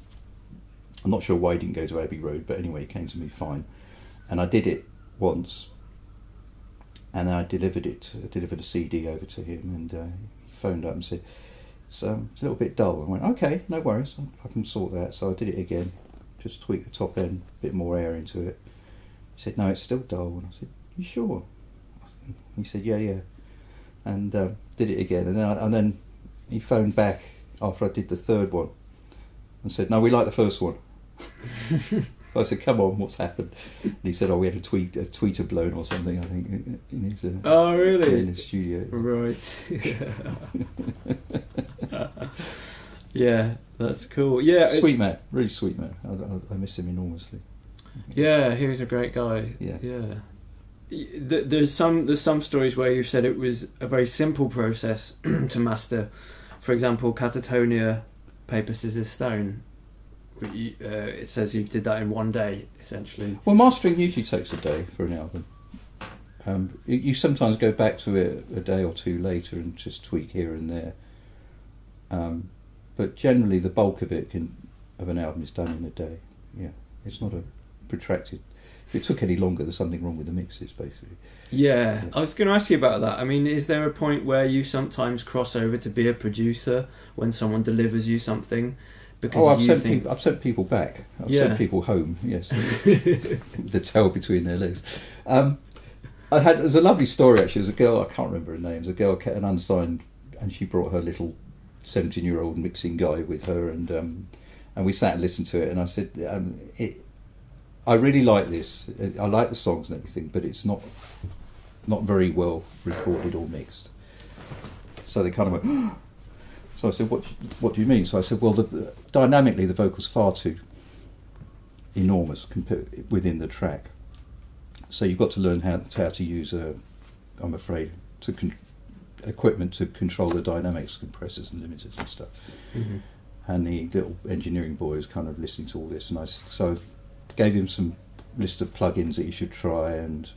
I'm not sure why he didn't go to Abbey Road, but anyway, he came to me fine, and I did it once, and I delivered it, I delivered a CD over to him, and uh, he phoned up and said, it's, um, it's a little bit dull. I went, okay, no worries, I, I can sort that. So I did it again, just tweak the top end, a bit more air into it. He said, no, it's still dull. And I said, you sure? He said, yeah, yeah. And uh, did it again. And then, I, and then he phoned back after I did the third one and said, no, we like the first one. so I said, come on, what's happened? And he said, oh, we had a tweet, a tweeter blown or something, I think, in his, uh, Oh, really? in his studio. Right. yeah, that's cool. Yeah, it's- Sweet man, really sweet man. I, I, I miss him enormously. Yeah, he was a great guy. Yeah. yeah. There's some there's some stories where you've said it was a very simple process to master. For example, Catatonia, Paper Scissors Stone. You- Uh, it says you did that in one day, essentially. Well, mastering usually takes a day for an album. Um, you, you sometimes go back to it a day or two later and just tweak here and there. Um, but generally, the bulk of it can, of an album is done in a day. Yeah, it's not a protracted. If it took any longer, there's something wrong with the mixes, basically. Yeah, I was going to ask you about that. I mean, is there a point where you sometimes cross over to be a producer when someone delivers you something? Because oh, I've sent think, people. I've sent people back. I've Yeah. sent people home. Yes, the tail between their legs. Um, I had. There's a lovely story actually. There's a girl. I can't remember her name. There's a girl, an unsigned, and she brought her little 17 year old mixing guy with her, and um, and we sat and listened to it. And I said, um, it, I really like this. I like the songs and everything, but it's not not very well recorded or mixed. So they kind of went. So I said, "What? What do you mean?" So I said, "Well, the, dynamically, the vocal's far too enormous compa- within the track. So you've got to learn how, how to use, uh, I'm afraid, to con- equipment to control the dynamics, compressors and limiters and stuff." Mhm. And the little engineering boy was kind of listening to all this, and I so gave him some list of plugins that he should try, and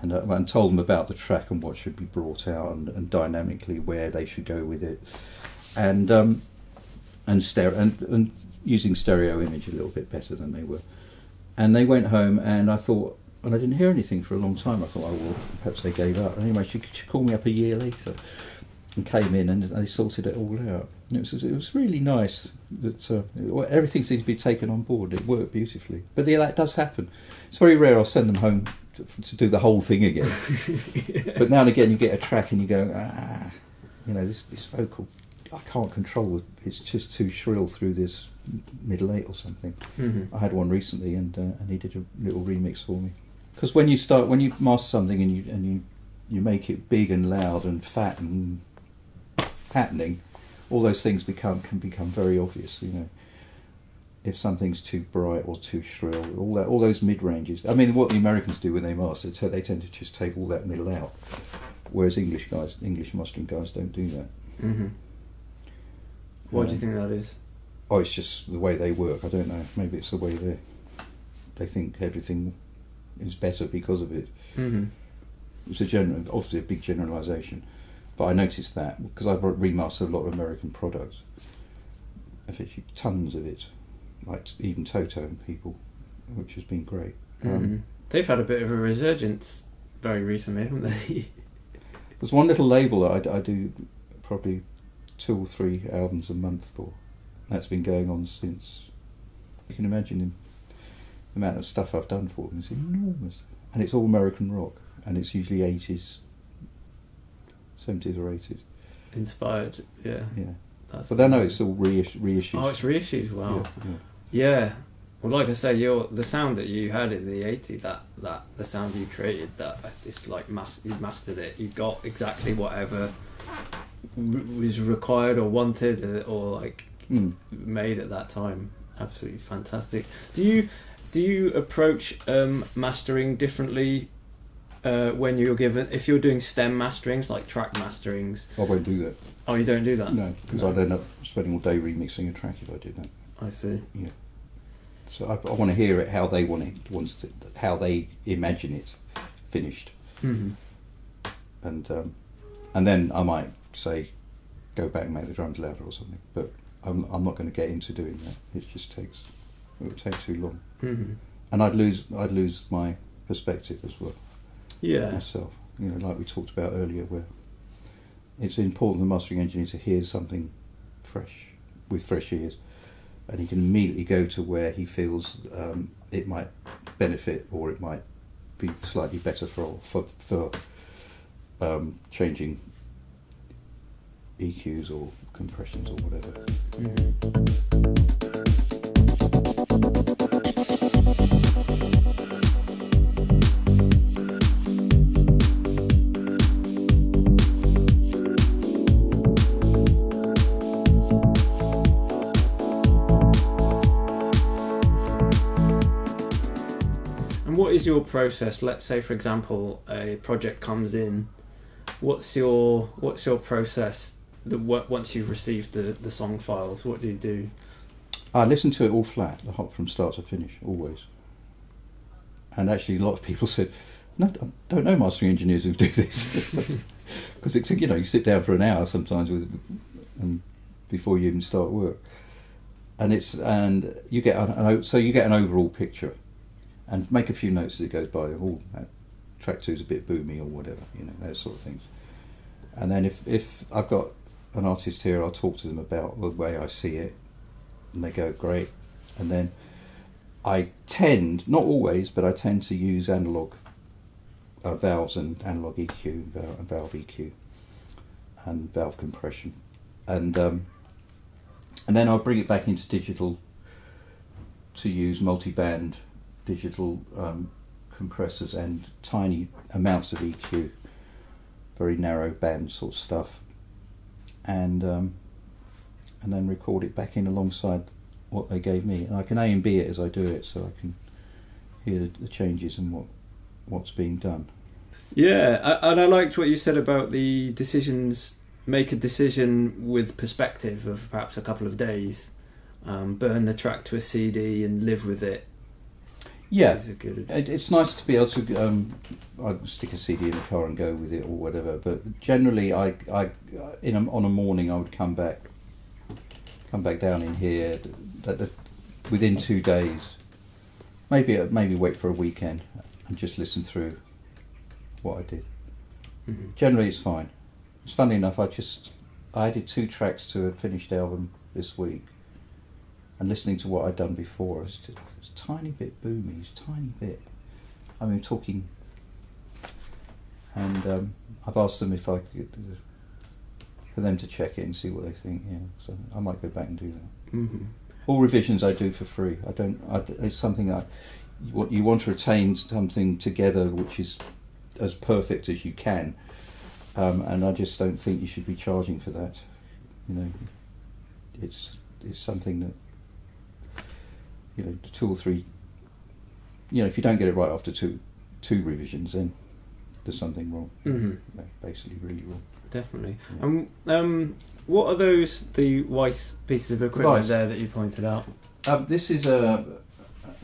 and, uh, and told them about the track and what should be brought out, and, and dynamically where they should go with it, and um, and stereo and, and using stereo image a little bit better than they were. And they went home, and I thought, and I didn't hear anything for a long time. I thought, oh well, perhaps they gave up. Anyway, she, she called me up a year later and came in, and they sorted it all out. It was it was really nice that uh, everything seemed to be taken on board. It worked beautifully. But yeah, that does happen. It's very rare I'll send them home to, to do the whole thing again. But now and again, you get a track and you go, ah, you know, this this vocal, I can't control it. It's just too shrill through this middle eight or something. Mhm. I had one recently, and uh, and he did a little remix for me. Because when you start, when you master something and you and you you make it big and loud and fat and happening, all those things become can become very obvious. You know, if something's too bright or too shrill, all that, all those mid ranges. I mean, what the Americans do when they master, so they tend to just take all that middle out, whereas English guys, English mastering guys, don't do that. Mhm. Why do you Um, think that is? Oh, it's just the way they work. I don't know. Maybe it's the way they they think everything is better because of it. hmm It's a general, obviously a big generalisation, but I noticed that because I've remastered a lot of American products. I've actually tons of it, like even Toto and people, which has been great. Um, Mhm. They've had a bit of a resurgence very recently, haven't they? There's one little label that I, I do probably two or three albums a month for. That's been going on since. You can imagine the amount of stuff I've done for them. is enormous, and it's all American rock, and it's usually eighties, seventies or eighties. Inspired, yeah. Yeah, That's but I know it's all reissue, reissues. Oh, it's reissues. Wow. Yeah, yeah. Yeah. Well, like I say, your the sound that you had in the '80s, that that the sound you created, that it's like mas- you mastered it. You got exactly whatever w- was required or wanted uh, or like Mm. made at that time. Absolutely fantastic. Do you do you approach um, mastering differently uh, when you're given if you're doing stem masterings like track masterings? I won't do that. Oh, you don't do that. No, because No. I'd end up spending all day remixing a track if I did that. I see. Yeah. So I, I want to hear it how they want it, wants to, how they imagine it finished. hmm and um, and then I might say, go back and make the drums louder or something. But I'm, I'm not going to get into doing that. It just takes it would take too long, hmm and I'd lose I'd lose my perspective as well Yeah. myself. You know, like we talked about earlier, where it's important the mastering engineer to hear something fresh with fresh ears, and he can immediately go to where he feels um, it might benefit or it might be slightly better for for for um, changing EQs or compressions or whatever. Mhm. Your process? Let's say, for example, a project comes in. What's your what's your process? The what once you've received the, the song files, what do you do? I listen to it all flat, the hop from start to finish, always. And actually, a lot of people said, "No, I don't know mastering engineers who do this," because it's you know you sit down for an hour sometimes with, and before you even start work, and it's and you get an, an, so you get an overall picture, and make a few notes as it goes by. Oh, that track two's a bit boomy or whatever, you know those sort of things. And then if if I've got an artist here, I'll talk to them about the way I see it, and they go great. And then I tend, not always, but I tend to use analog uh, valves and analog EQ, val- and valve EQ, and valve compression, and um, and then I'll bring it back into digital to use multi-band digital um, compressors and tiny amounts of EQ, very narrow band sort of stuff, and um, and then record it back in alongside what they gave me. And I can A and B it as I do it, so I can hear the, changes and what what's being done. Yeah, and I liked what you said about the decisions. Make a decision with perspective of perhaps a couple of days. Um, burn the track to a CD and live with it. Yeah, a good. it, it's nice to be able to um, I stick a CD in the car and go with it or whatever. But generally, I, I in a, on a morning I would come back, come back down in here that within two days. Maybe maybe wait for a weekend and just listen through what I did. Mhm. Generally, it's fine. It's funny enough. I just I added two tracks to a finished album this week, and listening to what I'd done before, it's just it's a tiny bit boomy, it's a tiny bit. I mean, talking, and um, I've asked them if I could uh, for them to check it and see what they think. Yeah, so I might go back and do that. Mhm. All revisions I do for free. I don't. I, it's something I. What you want to retain something together which is as perfect as you can, um, and I just don't think you should be charging for that. You know, it's it's something that you know two or three. You know, if you don't get it right after two two revisions, then there's something wrong. Mhm. Basically, really wrong. Definitely. Yeah. Um, um, what are those the white pieces of equipment Weiss. there that you pointed out? Um, this is a,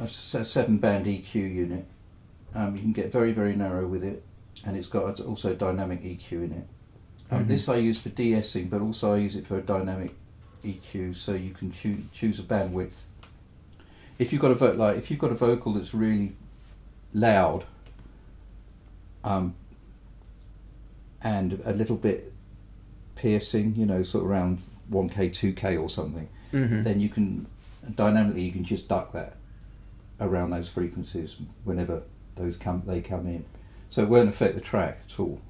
a seven band EQ unit. Um, you can get very, very narrow with it, and it's got also dynamic EQ in it. Um, Mhm. This I use for de-essing, but also I use it for a dynamic EQ, so you can choo- choose a bandwidth. If you've got a vo- like if you've got a vocal that's really loud, um, and a little bit piercing, you know, sort of around one k, two k or something Mm-hmm. then you can dynamically you can just duck that around those frequencies whenever those come they come in. So it won't affect the track at all.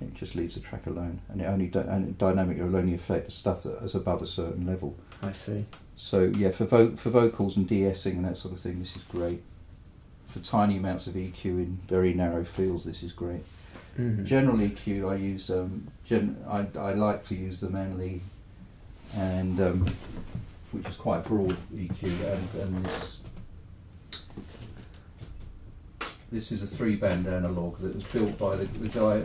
It just leaves the track alone, and it only and dynamic will only affect the stuff that is above a certain level. I see. So yeah, for vo- for vocals and de-essing and that sort of thing, this is great. For tiny amounts of EQ in very narrow fields, this is great. Mhm. General EQ, I use. Um, gen- I, I like to use the Manley, and um, which is quite broad EQ, and, and this. This is a three-band analog that was built by the, the guy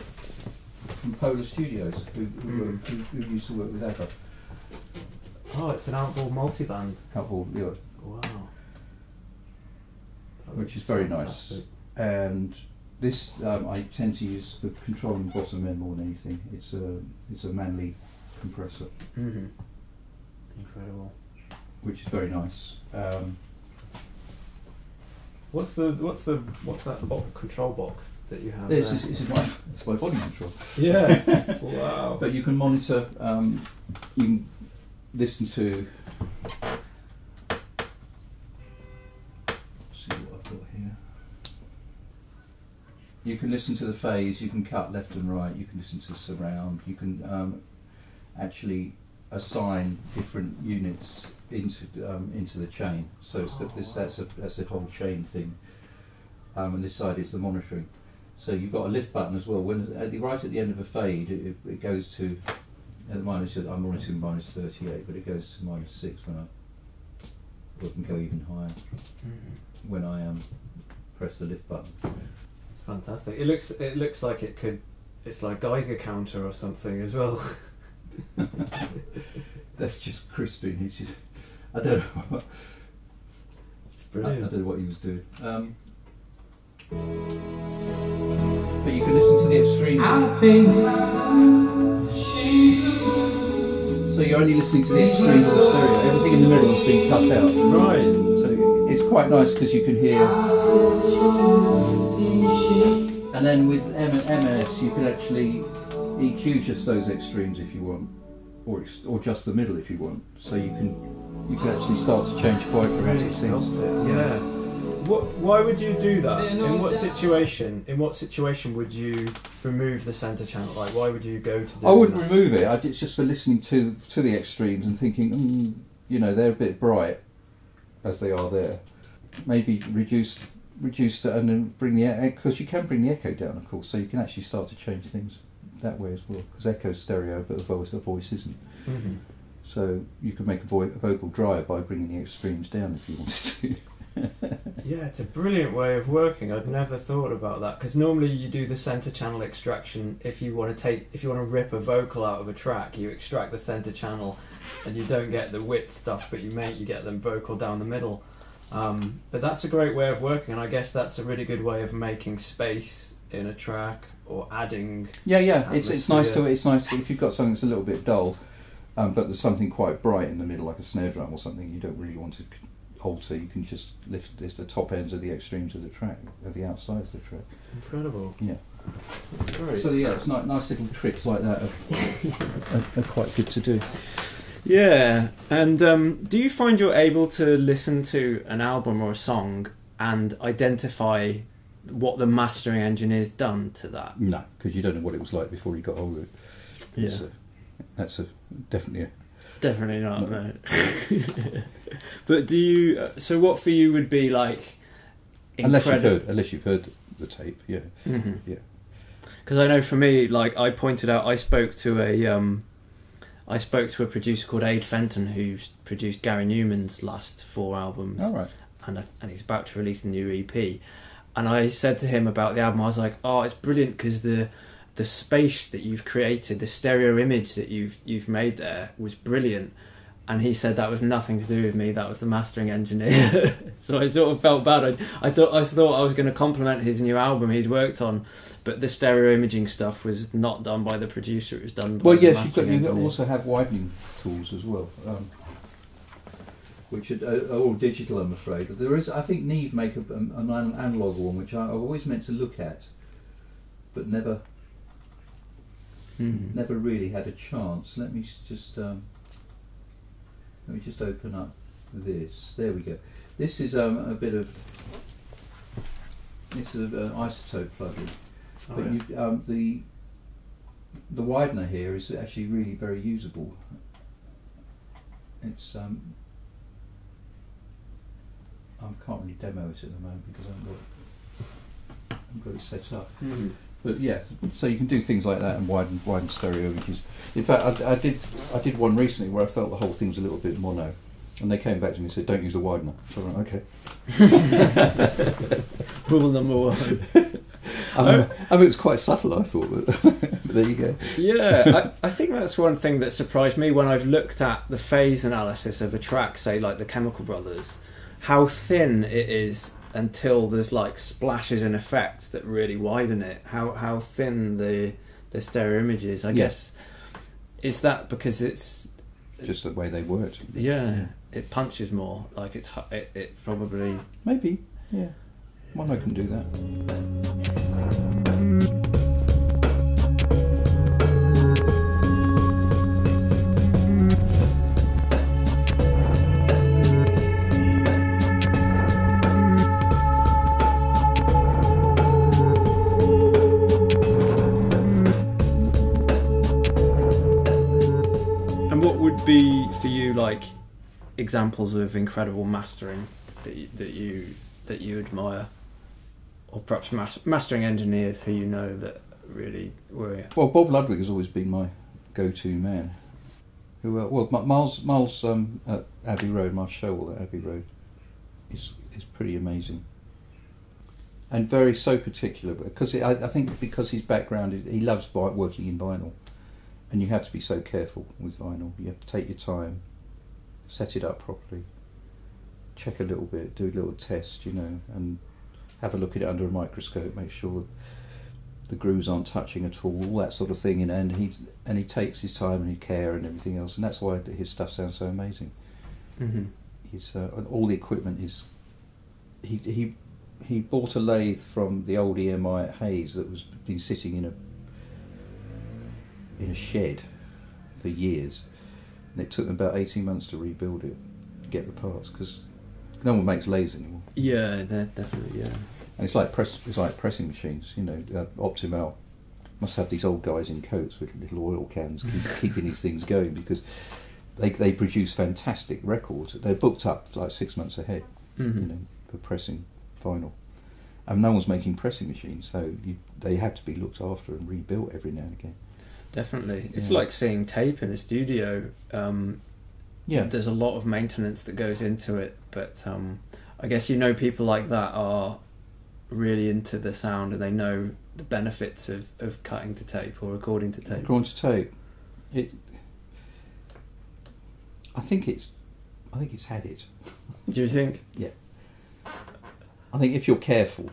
from Polar Studios who who, Mhm. worked- who, who used to work with ABBA. Oh, it's an outboard multiband. Couple, you know, Wow. which is very nice. And this um, I tend to use for controlling bottom end more than anything. It's a it's a Manley compressor, Mm-hmm. Incredible. which is very nice. Um, What's the what's the what's that bo- control box that you have? this there? is this is my it's my volume control. yeah. wow. But you can monitor. Um, you can listen to. see what I've got here. You can listen to the phase. You can cut left and right. You can listen to surround. You can um, actually assign different units into um, into the chain. So it's got this. That's a that's a whole chain thing. Um, and this side is the monitoring. So you've got a lift button as well. When at the right at the end of a fade, it, it goes to at the minus. I'm monitoring minus 38, but it goes to minus six when I. Or it can go even higher Mhm. when I um, press the lift button. It's fantastic. It looks it looks like it could. It's like Geiger counter or something as well. That's just. He's just. I don't know. It's I, I don't know what he was doing. Um, but you can listen to the extremes. So you're only listening to the extremes of the stereo. Everything in the middle has been cut out. Right. So it's quite nice because you can hear. And then with M- MS, you can actually EQ just those extremes if you want, or or just the middle if you want. So you can you can actually start to change quite dramatic things. Yeah. What? Why would you do that? In what situation? In what situation would you remove the center channel? Like, why would you go to? I wouldn't that? remove it. I, it's just for listening to to the extremes and thinking, mm, you know, they're a bit bright as they are there. Maybe reduce reduce that and then bring the because you can bring the echo down, of course, so you can actually start to change things that way as well. Because echo's stereo, but the voice, the voice isn't. Mhm. So you could make a, vo- a vocal drier by bringing the extremes down if you wanted to. Yeah, it's a brilliant way of working. I'd never thought about that because normally you do the center channel extraction if you want to take if you want to rip a vocal out of a track, you extract the center channel, and you don't get the width stuff, but you make you get them vocal down the middle. Um, but that's a great way of working, and I guess that's a really good way of making space in a track or adding. Yeah, yeah. It's it's nice to it's nice to, if you've got something that's a little bit dull, um, but there's something quite bright in the middle, like a snare drum or something. You don't really want to alter. You can just lift, lift the top ends of the extremes of the track, of the outside of the track. Incredible. Yeah. That's great. So yeah, it's nice, nice little tricks like that are, are, are quite good to do. Yeah, and um, do you find you're able to listen to an album or a song and identify what the mastering engineer's done to that? No, because you don't know what it was like before you got hold of it. Yeah, a, that's a definitely a, definitely not. No. No. but do you? uh, So, what for you would be like? unless you've heard unless you've heard the tape. Yeah. Mhm. Yeah. Because I know for me, like I pointed out, I spoke to a, um, I spoke to a producer called Ade Fenton who's produced Gary Numan's last four albums. All right. and and he's about to release a new EP. And I said to him about the album, I was like, "Oh, it's brilliant because the the space that you've created, the stereo image that you've you've made there was brilliant." And he said that was nothing to do with me. That was the mastering engineer. so I sort of felt bad. I, I thought I thought I was going to compliment his new album he's worked on, but the stereo imaging stuff was not done by the producer. It was done. by Well, the yes, you've got you also have widening tools as well, um, which are, are all digital, I'm afraid. But there is, I think, Neve make a, um, an an analog one, which I, I've always meant to look at, but never, Mhm. never really had a chance. Let me just, um, let me just open up this. There we go. This is um, a bit of, this is an iZotope plugin. Oh, But yeah. you, um, the the widener here is actually really very usable. It's um, I can't really demo it at the moment because I haven't got, I haven't got it set up. Mhm. But yeah, so you can do things like that and widen widen stereo images. In fact, I, I did I did one recently where I felt the whole thing was a little bit mono, and they came back to me and said, "Don't use a widener." So I went, "Okay." Rule number one. Um, I mean, it was quite subtle. I thought, but, but there you go. yeah, I, I think that's one thing that surprised me when I've looked at the phase analysis of a track, say like the Chemical Brothers, how thin it is until there's like splashes and effects that really widen it. How how thin the the stereo image is. I Yeah. guess is that because it's Just the way they worked. yeah it punches more. Like it's hu- it, it probably Maybe, yeah. One I can do that. Would be for you like examples of incredible mastering that you, that you that you admire, or perhaps mas- mastering engineers who you know that really were Well, Bob Ludwig has always been my go-to man. Who, uh, well, Miles, Miles um, at Abbey Road, Miles Showell at Abbey Road, is is pretty amazing, and very so particular because I, I think because his background, he loves working in vinyl, and you have to be so careful with vinyl. You have to take your time, set it up properly, check a little bit, do a little test, you know, and have a look at it under a microscope, make sure the grooves aren't touching at all, all that sort of thing, and and he and he takes his time and his care and everything else, and that's why his stuff sounds so amazing. mm-hmm. He's uh, all the equipment is. He he he bought a lathe from the old EMI at Hayes that was been sitting in a in a shed for years, and it took them about eighteen months to rebuild it, get the parts because no one makes lathes anymore. Yeah, they're definitely yeah. And it's like press, it's like pressing machines, you know. Uh, Optimal must have these old guys in coats with little oil cans keep, keeping these things going because they they produce fantastic records. They're booked up like six months ahead, Mm-hmm. you know, for pressing vinyl. And no one's making pressing machines, so you, they have to be looked after and rebuilt every now and again. Definitely, it's Yeah. like seeing tape in a studio. Um, Yeah, there's a lot of maintenance that goes into it, but um, I guess you know people like that are really into the sound and they know the benefits of, of cutting to tape or recording to tape. Drawn to tape. It. I think it's. I think it's had it. Do you think? Yeah. I think if you're careful,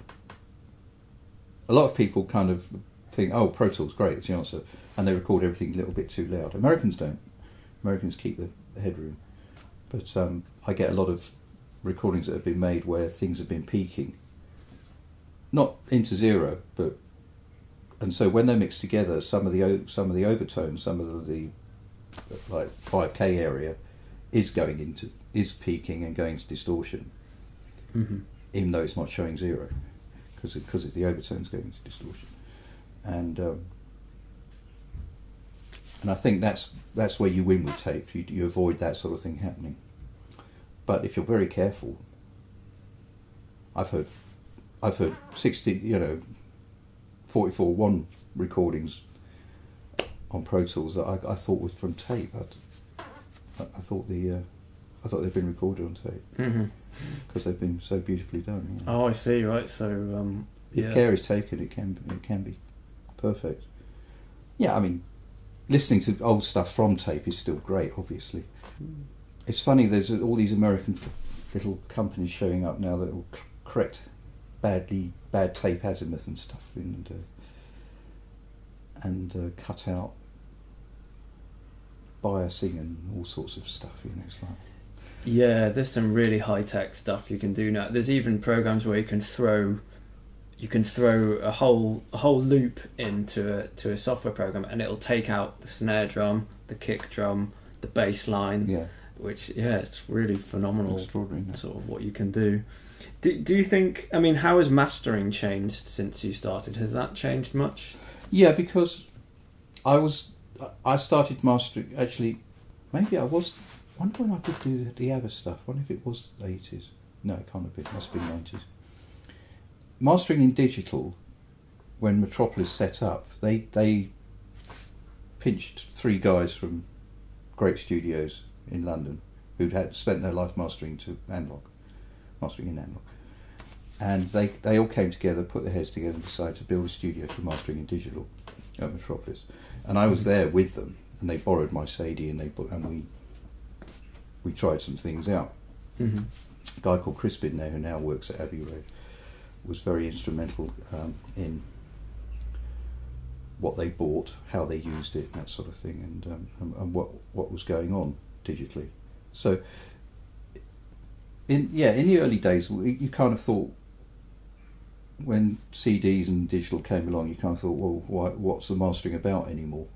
a lot of people kind of think, "Oh, Pro Tools, great, it's the answer," and they record everything a little bit too loud. Americans don't. Americans keep the, the headroom, but um, I get a lot of recordings that have been made where things have been peaking, not into zero, but and so when they're mixed together, some of the some of the overtones, some of the like five k area, is going into is peaking and going to distortion Mm-hmm. even though it's not showing zero, because because it's the overtones going into distortion, and um, and I think that's that's where you win with tape. You, you avoid that sort of thing happening. But if you're very careful, I've heard I've heard sixty you know forty four one recordings on Pro Tools that I, I thought was from tape. I, I thought the uh, I thought they'd been recorded on tape Mm-hmm. because they've been so beautifully done. yeah. Oh, I see. Right. So, um, If care is taken, it can it can be perfect. Yeah, I mean, listening to old stuff from tape is still great. Obviously, it's funny. There's all these American little companies showing up now that will correct badly bad tape azimuth and stuff, and uh, and uh, cut out biasing and all sorts of stuff. You know, it's like Yeah, there's some really high tech stuff you can do now. There's even programs where you can throw you can throw a whole a whole loop into a to a software program and it'll take out the snare drum, the kick drum, the bass line, yeah, which yeah, it's really phenomenal extraordinary. sort of what you can do. Do, do you think I mean how has mastering changed since you started? Has that changed much? Yeah, because I was I started mastering. Actually, maybe I was. I wonder when I could do the, the ABBA stuff. I wonder if it was the eighties. No, it can't have been. It must have been nineties. Mastering in digital, when Metropolis set up, they they pinched three guys from great studios in London who'd had spent their life mastering to analog, mastering in analog. And they, they all came together, put their heads together, and decided to build a studio for mastering in digital at Metropolis. And I was there with them, and they borrowed my Sadie, and they and we we tried some things out. Mm-hmm. a guy called Crispin there, who now works at Abbey Road, was very instrumental um, in what they bought, how they used it, that sort of thing, and um, and, and what what was going on digitally. So, in yeah, in the early days, you kind of thought when CDs and digital came along, you kind of thought, well, why, what's the mastering about anymore?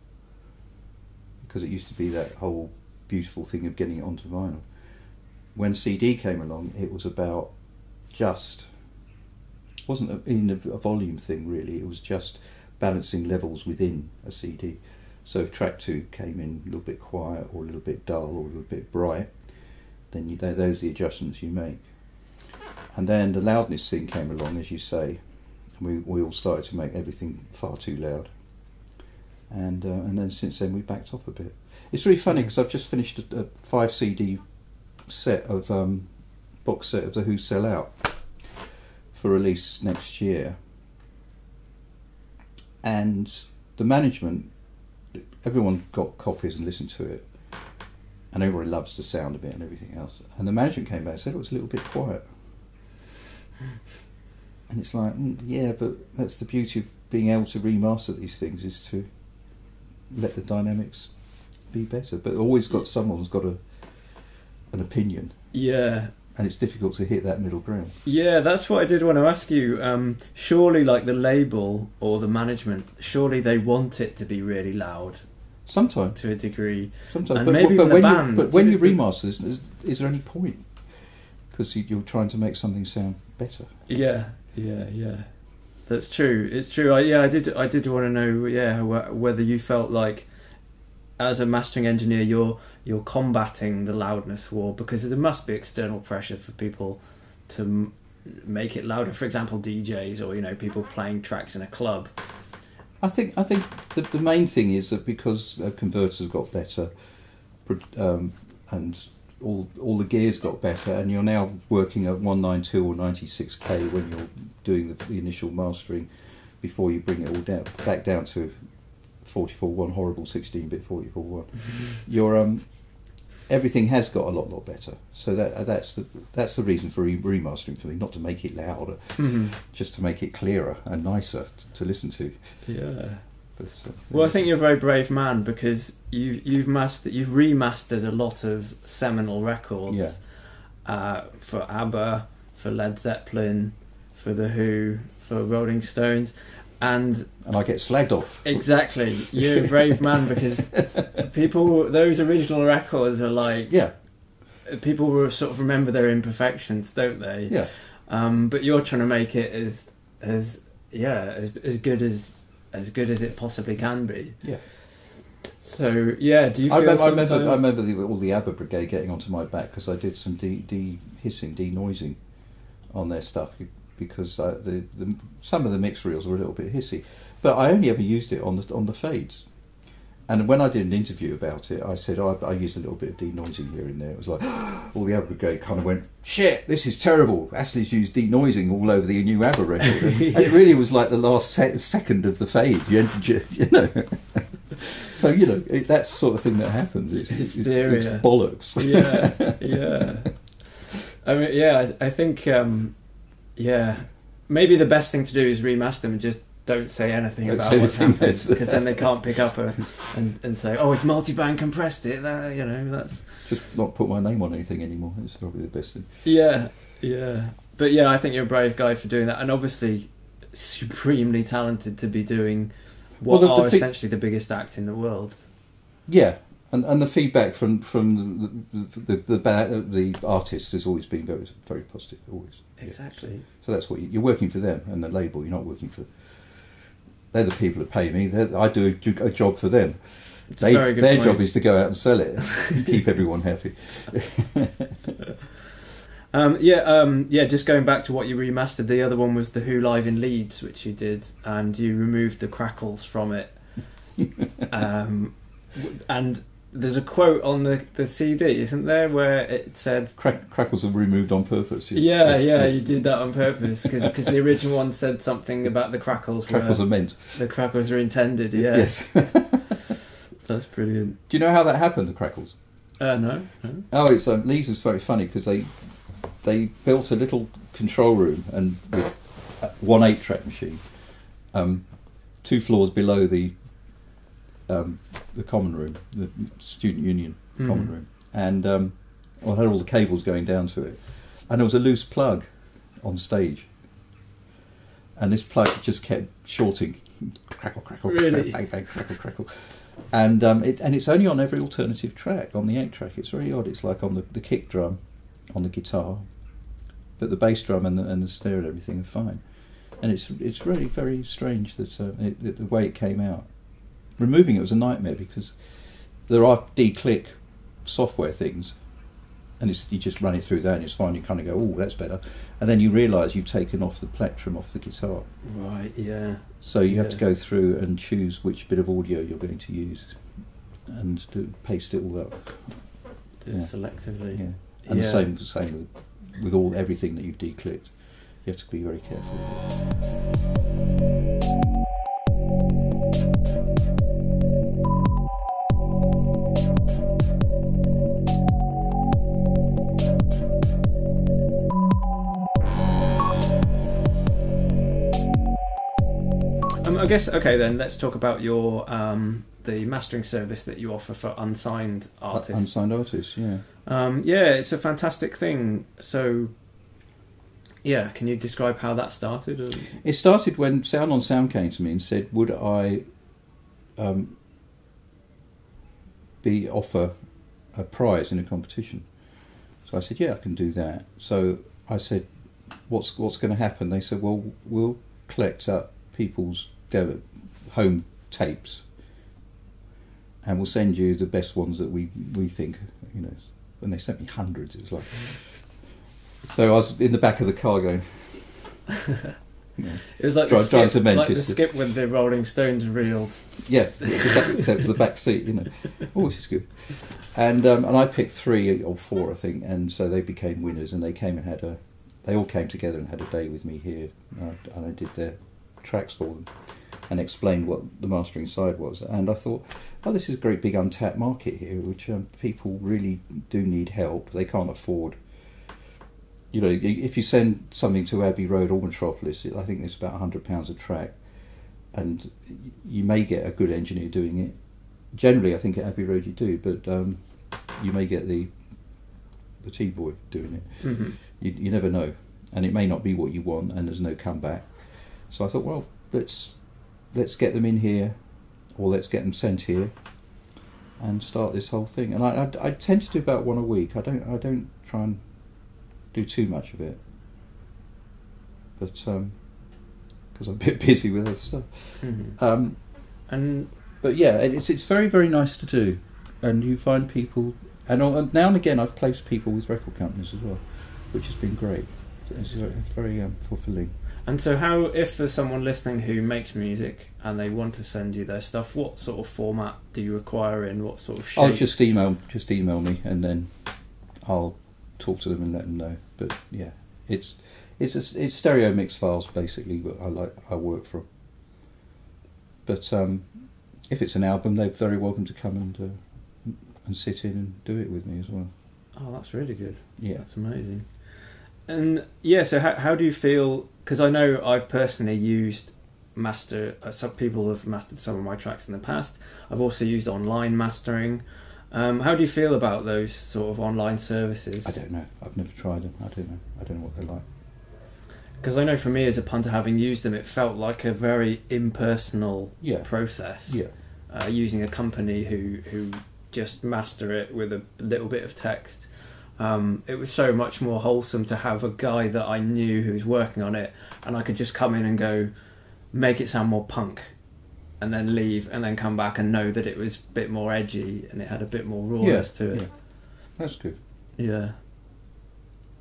Because it used to be that whole beautiful thing of getting it onto vinyl. When CD came along, it was about just wasn't a, in a, a volume thing really. It was just balancing levels within a CD. So if track two came in a little bit quiet or a little bit dull or a little bit bright, then you, those are the adjustments you make. And then the loudness thing came along, as you say, and we, we all started to make everything far too loud. And uh, and then since then we backed off a bit. It's really funny because I've just finished a, a five CD set of um, box set of the Who Sell Out for release next year, and the management, everyone got copies and listened to it, and everybody loves the sound of it and everything else. And the management came back and said it was a little bit quiet. And it's like, mm, yeah, but that's the beauty of being able to remaster these things is to let the dynamics be better. But always got someone's got a an opinion, Yeah, and it's difficult to hit that middle ground. Yeah, that's what I did want to ask you. Um, surely, like the label or the management, surely they want it to be really loud Sometimes, to a degree. sometimes, And but, maybe but the when band, you, but when you remaster, this, is, is there any point? Because you, you're trying to make something sound better. Yeah, yeah, yeah. That's true. It's true. I, yeah, I did. I did want to know. Yeah, wh- whether you felt like, as a mastering engineer, you're you're combating the loudness war because there must be external pressure for people to m- make it louder. For example, DJs or you know people playing tracks in a club. I think I think the, the main thing is that because converters got better, um, and all all the gears got better, and you're now working at 192 or 96k when you're doing the, the initial mastering, before you bring it all down back down to 44.1 horrible 16-bit 44.1. Your um, everything has got a lot lot better. So that that's the that's the reason for remastering for me, not to make it louder, Mm-hmm. just to make it clearer and nicer t- to listen to. Yeah. But, uh, Well, I think you're a very brave man because you've you've mastered you've remastered a lot of seminal records. Yeah. Uh, for ABBA, for Led Zeppelin, for the Who, for Rolling Stones, and and I get slagged off. exactly you're a brave man because people those original records are like Yeah, people will sort of remember their imperfections, don't they? yeah. Um, but you're trying to make it as as yeah as as good as as good as it possibly can be. Yeah. So yeah, do you I remember, I remember, I remember the, all the ABBA brigade getting onto my back because I did some de, de hissing, de-noising on their stuff because uh, the, the some of the mix reels were a little bit hissy, but I only ever used it on the on the fades. And when I did an interview about it, I said oh, I, I used a little bit of denoising here and there. It was like all the ABBA brigade kind of went, "Shit, this is terrible." Astley's used denoising all over the new ABBA record, and it really was like the last se- second of the fade. You, you, you know. so you know it, that's the sort of thing that happens. It's, it's, it's bollocks. yeah, yeah. I mean, yeah, I, I think, um, yeah, maybe the best thing to do is remaster them and just don't say anything Don't about say what's happened because then they can't pick up a, and and say, oh, it's multi-band compressed it. That, you know, that's Just not put my name on anything anymore. It's probably the best thing. yeah, yeah. But yeah, I think you're a brave guy for doing that, and obviously supremely talented to be doing what Well, the- the are thing- essentially the biggest act in the world. Yeah, and and the feedback from from the the the, the artists has always been very very positive. Always. Yeah. Exactly. So that's what you, you're working for them and the label. You're not working for. They're the people that pay me. They're, I do a, a job for them. It's a They, very good their point. job is to go out and sell it, and keep everyone happy. Um, yeah, um, yeah. Just going back to what you remastered, the other one was the Who Live in Leeds, which you did, and you removed the crackles from it. um, and there's a quote on the, the CD, isn't there, where it said, Crack, crackles are removed on purpose. yes. "Yeah, Yes, yeah, yes. you did that on purpose," because the original one said something about the crackles. Crackles are meant. the crackles are intended. Yeah, Yes. that's brilliant. Do you know how that happened? The crackles. Uh, no, no. Oh, it's um, Leeds was very funny because they they built a little control room and with one eight track machine, um, two floors below the um, the common room, the student union common Mhm. room, and um, well, had all the cables going down to it, and there was a loose plug on stage, and this plug just kept shorting, crackle, crackle, Really? bang, bang, crackle, crackle, and um, it and it's only on every alternative track on the eight track. It's very odd. It's like on the, the kick drum, on the guitar, but the bass drum and the, and the snare and everything are fine, and it's it's really very strange that uh, it, it, the way it came out. Removing it was a nightmare because there are declick software things, and it's, you just run it through that and it's fine. You kind of go, oh, that's better, and then you realise you've taken off the plectrum off the guitar. Right. Yeah. So you have to go through and choose which bit of audio you're going to use, and do, paste it all up. Do Yeah. selectively. Yeah, and Yeah. the same same with, with all everything that you've declicked. You have to be very careful. I guess okay then. Let's talk about your um, the mastering service that you offer for unsigned artists. Unsigned artists, yeah. Um, yeah, it's a fantastic thing. So, yeah, can you describe how that started? Or- It started when Sound on Sound came to me and said, "Would I um, be offer a prize in a competition?" So I said, "Yeah, I can do that." So I said, "What's what's going to happen?" They said, "Well, we'll collect up people's home tapes, and we'll send you the best ones that we we think." You know, when they sent me hundreds, it was like. So I was in the back of the car going. you know, It was like Drive- the skip, to like the skip with the Rolling Stones reels. Yeah, except it was the back seat, you know. Oh, this is good. And um, and I picked three or four, I think, and so they became winners. And they came and had a, they all came together and had a day with me here, and I, and I did their tracks for them, and explained what the mastering side was. And I thought, oh, this is a great big untapped market here, which um, people really do need help. They can't afford. You know, if you send something to Abbey Road or Metropolis, I think it's about hundred pounds a track and you may get a good engineer doing it. Generally, I think at Abbey Road you do, but um, you may get the the T boy doing it. Mm-hmm. You, you never know, and it may not be what you want, and there's no comeback. So I thought, well, let's let's get them in here, or let's get them sent here, and start this whole thing. And I, I, I tend to do about one a week. I don't I don't try and do too much of it, but because I'm a bit busy with other stuff. Mm-hmm. Um, And but yeah, it's it's very very nice to do, and you find people, and all- and now and again I've placed people with record companies as well, which has been great. It's very, very um, fulfilling. And so, how if there's someone listening who makes music and they want to send you their stuff, what sort of format do you require in? What sort of shape? I'll just email just email me, and then I'll talk to them and let them know. But yeah, it's it's a, it's stereo mix files basically, but I like I work from. But um, if it's an album, they're very welcome to come and uh, and sit in and do it with me as well. Oh, that's really good. Yeah. That's amazing. And yeah, so how how do you feel? Because I know I've personally used master. Uh, some people have mastered some of my tracks in the past. I've also used online mastering. Um, how do you feel about those sort of online services? I don't know. I've never tried them. I don't know. I don't know what they're like. Because I know for me as a punter, having used them, it felt like a very impersonal Yeah. process. Yeah. Uh, using a company who who just master it with a little bit of text. Um, it was so much more wholesome to have a guy that I knew who was working on it, and I could just come in and go, make it sound more punk, and then leave, and then come back and know that it was a bit more edgy and it had a bit more rawness to it. yeah. That's good. Yeah.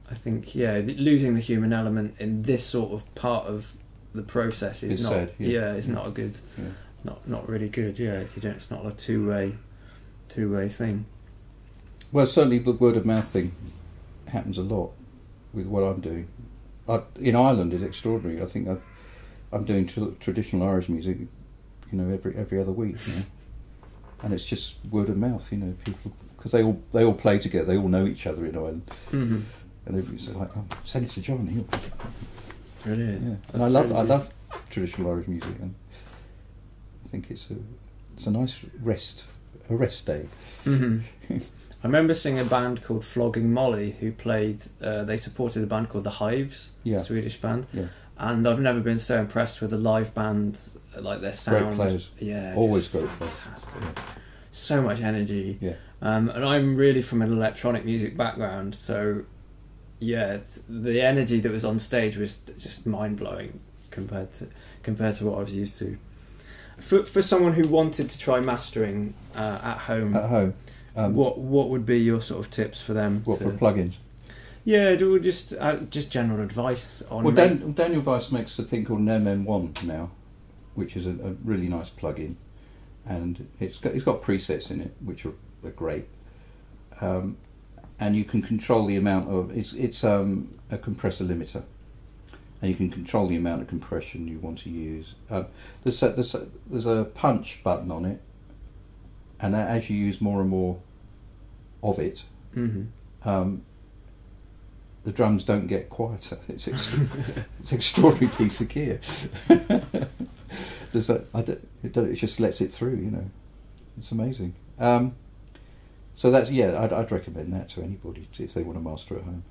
I think yeah, losing the human element in this sort of part of the process is It's not sad, yeah. it's not a good Yeah. not not really good. Yeah, it's, you don't it's not a two way two way thing. Well, certainly the word of mouth thing happens a lot with what I'm doing. I, in Ireland, it's extraordinary. I think I, I'm doing tr- traditional Irish music, you know, every every other week, you know? and it's just word of mouth. You know, people because they all they all play together. They all know each other in Ireland, Mm-hmm. and everybody's like, oh, send it to Jon. He'll Brilliant. yeah. That's And I love really I love traditional Irish music, and I think it's a it's a nice rest a rest day. hmm I remember seeing a band called Flogging Molly who played. Uh, they supported a band called The Hives, Yeah, a Swedish band, yeah. and I've never been so impressed with a live band like their sound. Great players. Yeah, Always great players. fantastic. Yeah. So much energy. Yeah. Um, and I'm really from an electronic music background, so yeah, th- the energy that was on stage was just mind blowing compared to compared to what I was used to. For for someone who wanted to try mastering uh, at home, At home, um, what what would be your sort of tips for them? what to, for plugins? Yeah, do just uh, just general advice on. Well, Dan, Daniel Weiss makes a thing called an MM1 now, which is a, a really nice plugin, and it's got it's got presets in it which are, are great, um, and you can control the amount of it's it's um, a compressor limiter, and you can control the amount of compression you want to use. Um, there's a, there's a, there's a punch button on it, and as you use more and more of it, Mhm. um, the drums don't get quieter. It's ex- it's an extraordinary piece of gear. There's a, I don't, it, don't, it just lets it through, you know. It's amazing. Um, so that's yeah, I'd, I'd recommend that to anybody to- if they want to master at home.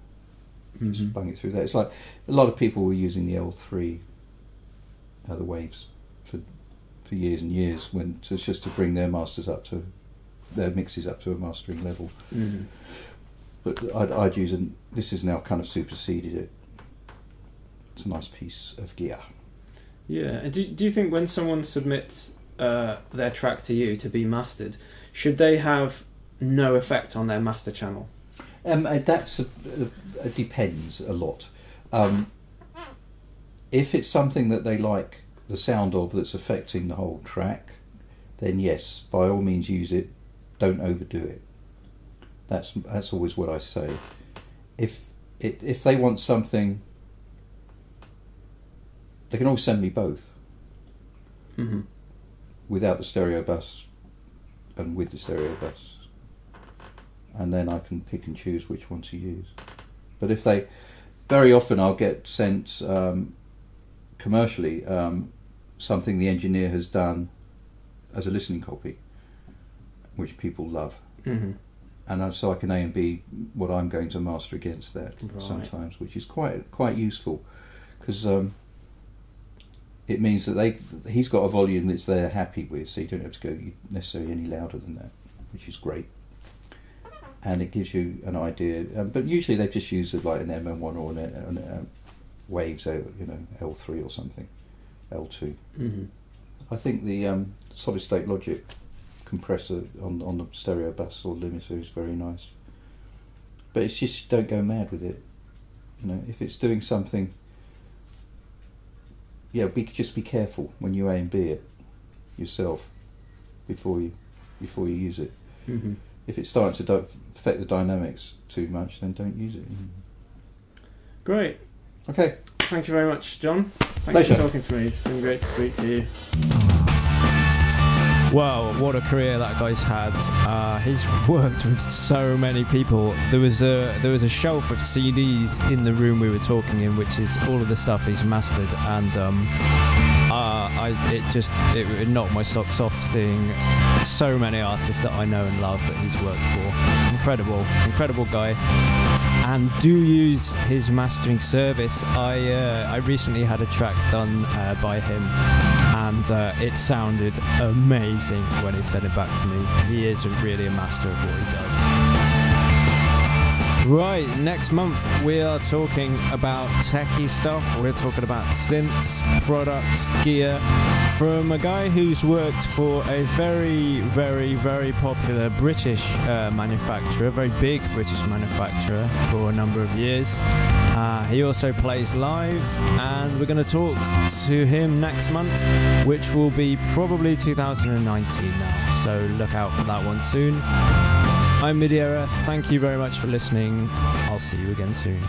Just Mhm. bung it through that. It's like a lot of people were using the L3, uh, the waves, for for years and years when it's just to bring their masters up to their mixes up to a mastering level. Mhm. But I'd, I'd use an. This has now kind of superseded it. It's a nice piece of gear. Yeah, and do do you think when someone submits uh, their track to you to be mastered, should they have no effect on their master channel? Um, uh, that's a, a, a depends a lot. Um, if it's something that they like the sound of that's affecting the whole track, then yes, by all means use it. Don't overdo it. That's that's always what I say. If it, if they want something, they can always send me both Mm-hmm. without the stereo bus and with the stereo bus, and then I can pick and choose which one to use. But if they, very often I'll get sent um, commercially um, something the engineer has done as a listening copy, which people love, Mm-hmm. and so I can A and B what I'm going to master against that Right. sometimes, which is quite quite useful because. Um, it means that they he's got a volume that's they're happy with, so you don't have to go necessarily any louder than that, which is great. And it gives you an idea. Um, but usually they just use it like an MM1 or an, an, um, waves, uh, you know, L3 or something, L2. Mm-hmm. I think the um, solid state logic compressor on on the stereo bus or limiter is very nice. But it's just don't go mad with it. You know, if it's doing something, yeah, be just be careful when you A and B it yourself before you before you use it. Mm-hmm. If it's starting to do- affect the dynamics too much, then don't use it. Great. Okay, Thank you very much, Jon. Thanks Pleasure. for talking to me. It's been great to speak to you. Wow, what a career that guy's had. Uh, he's worked with so many people. There was a there was a shelf of CDs in the room we were talking in, which is all of the stuff he's mastered, and um, uh, I it just it, it knocked my socks off seeing so many artists that I know and love that he's worked for. Incredible, incredible guy. And do use his mastering service. I uh, I recently had a track done uh, by him, and uh, it sounded amazing when he sent it back to me. He is really a master of what he does. Right, next month we are talking about techie stuff. We're talking about synths, products, gear from a guy who's worked for a very, very, very popular British uh, manufacturer, very big British manufacturer for a number of years. Uh, he also plays live, and we're going to talk to him next month, which will be probably 2019 now. So look out for that one soon. I'm Midierror. Thank you very much for listening. I'll see you again soon.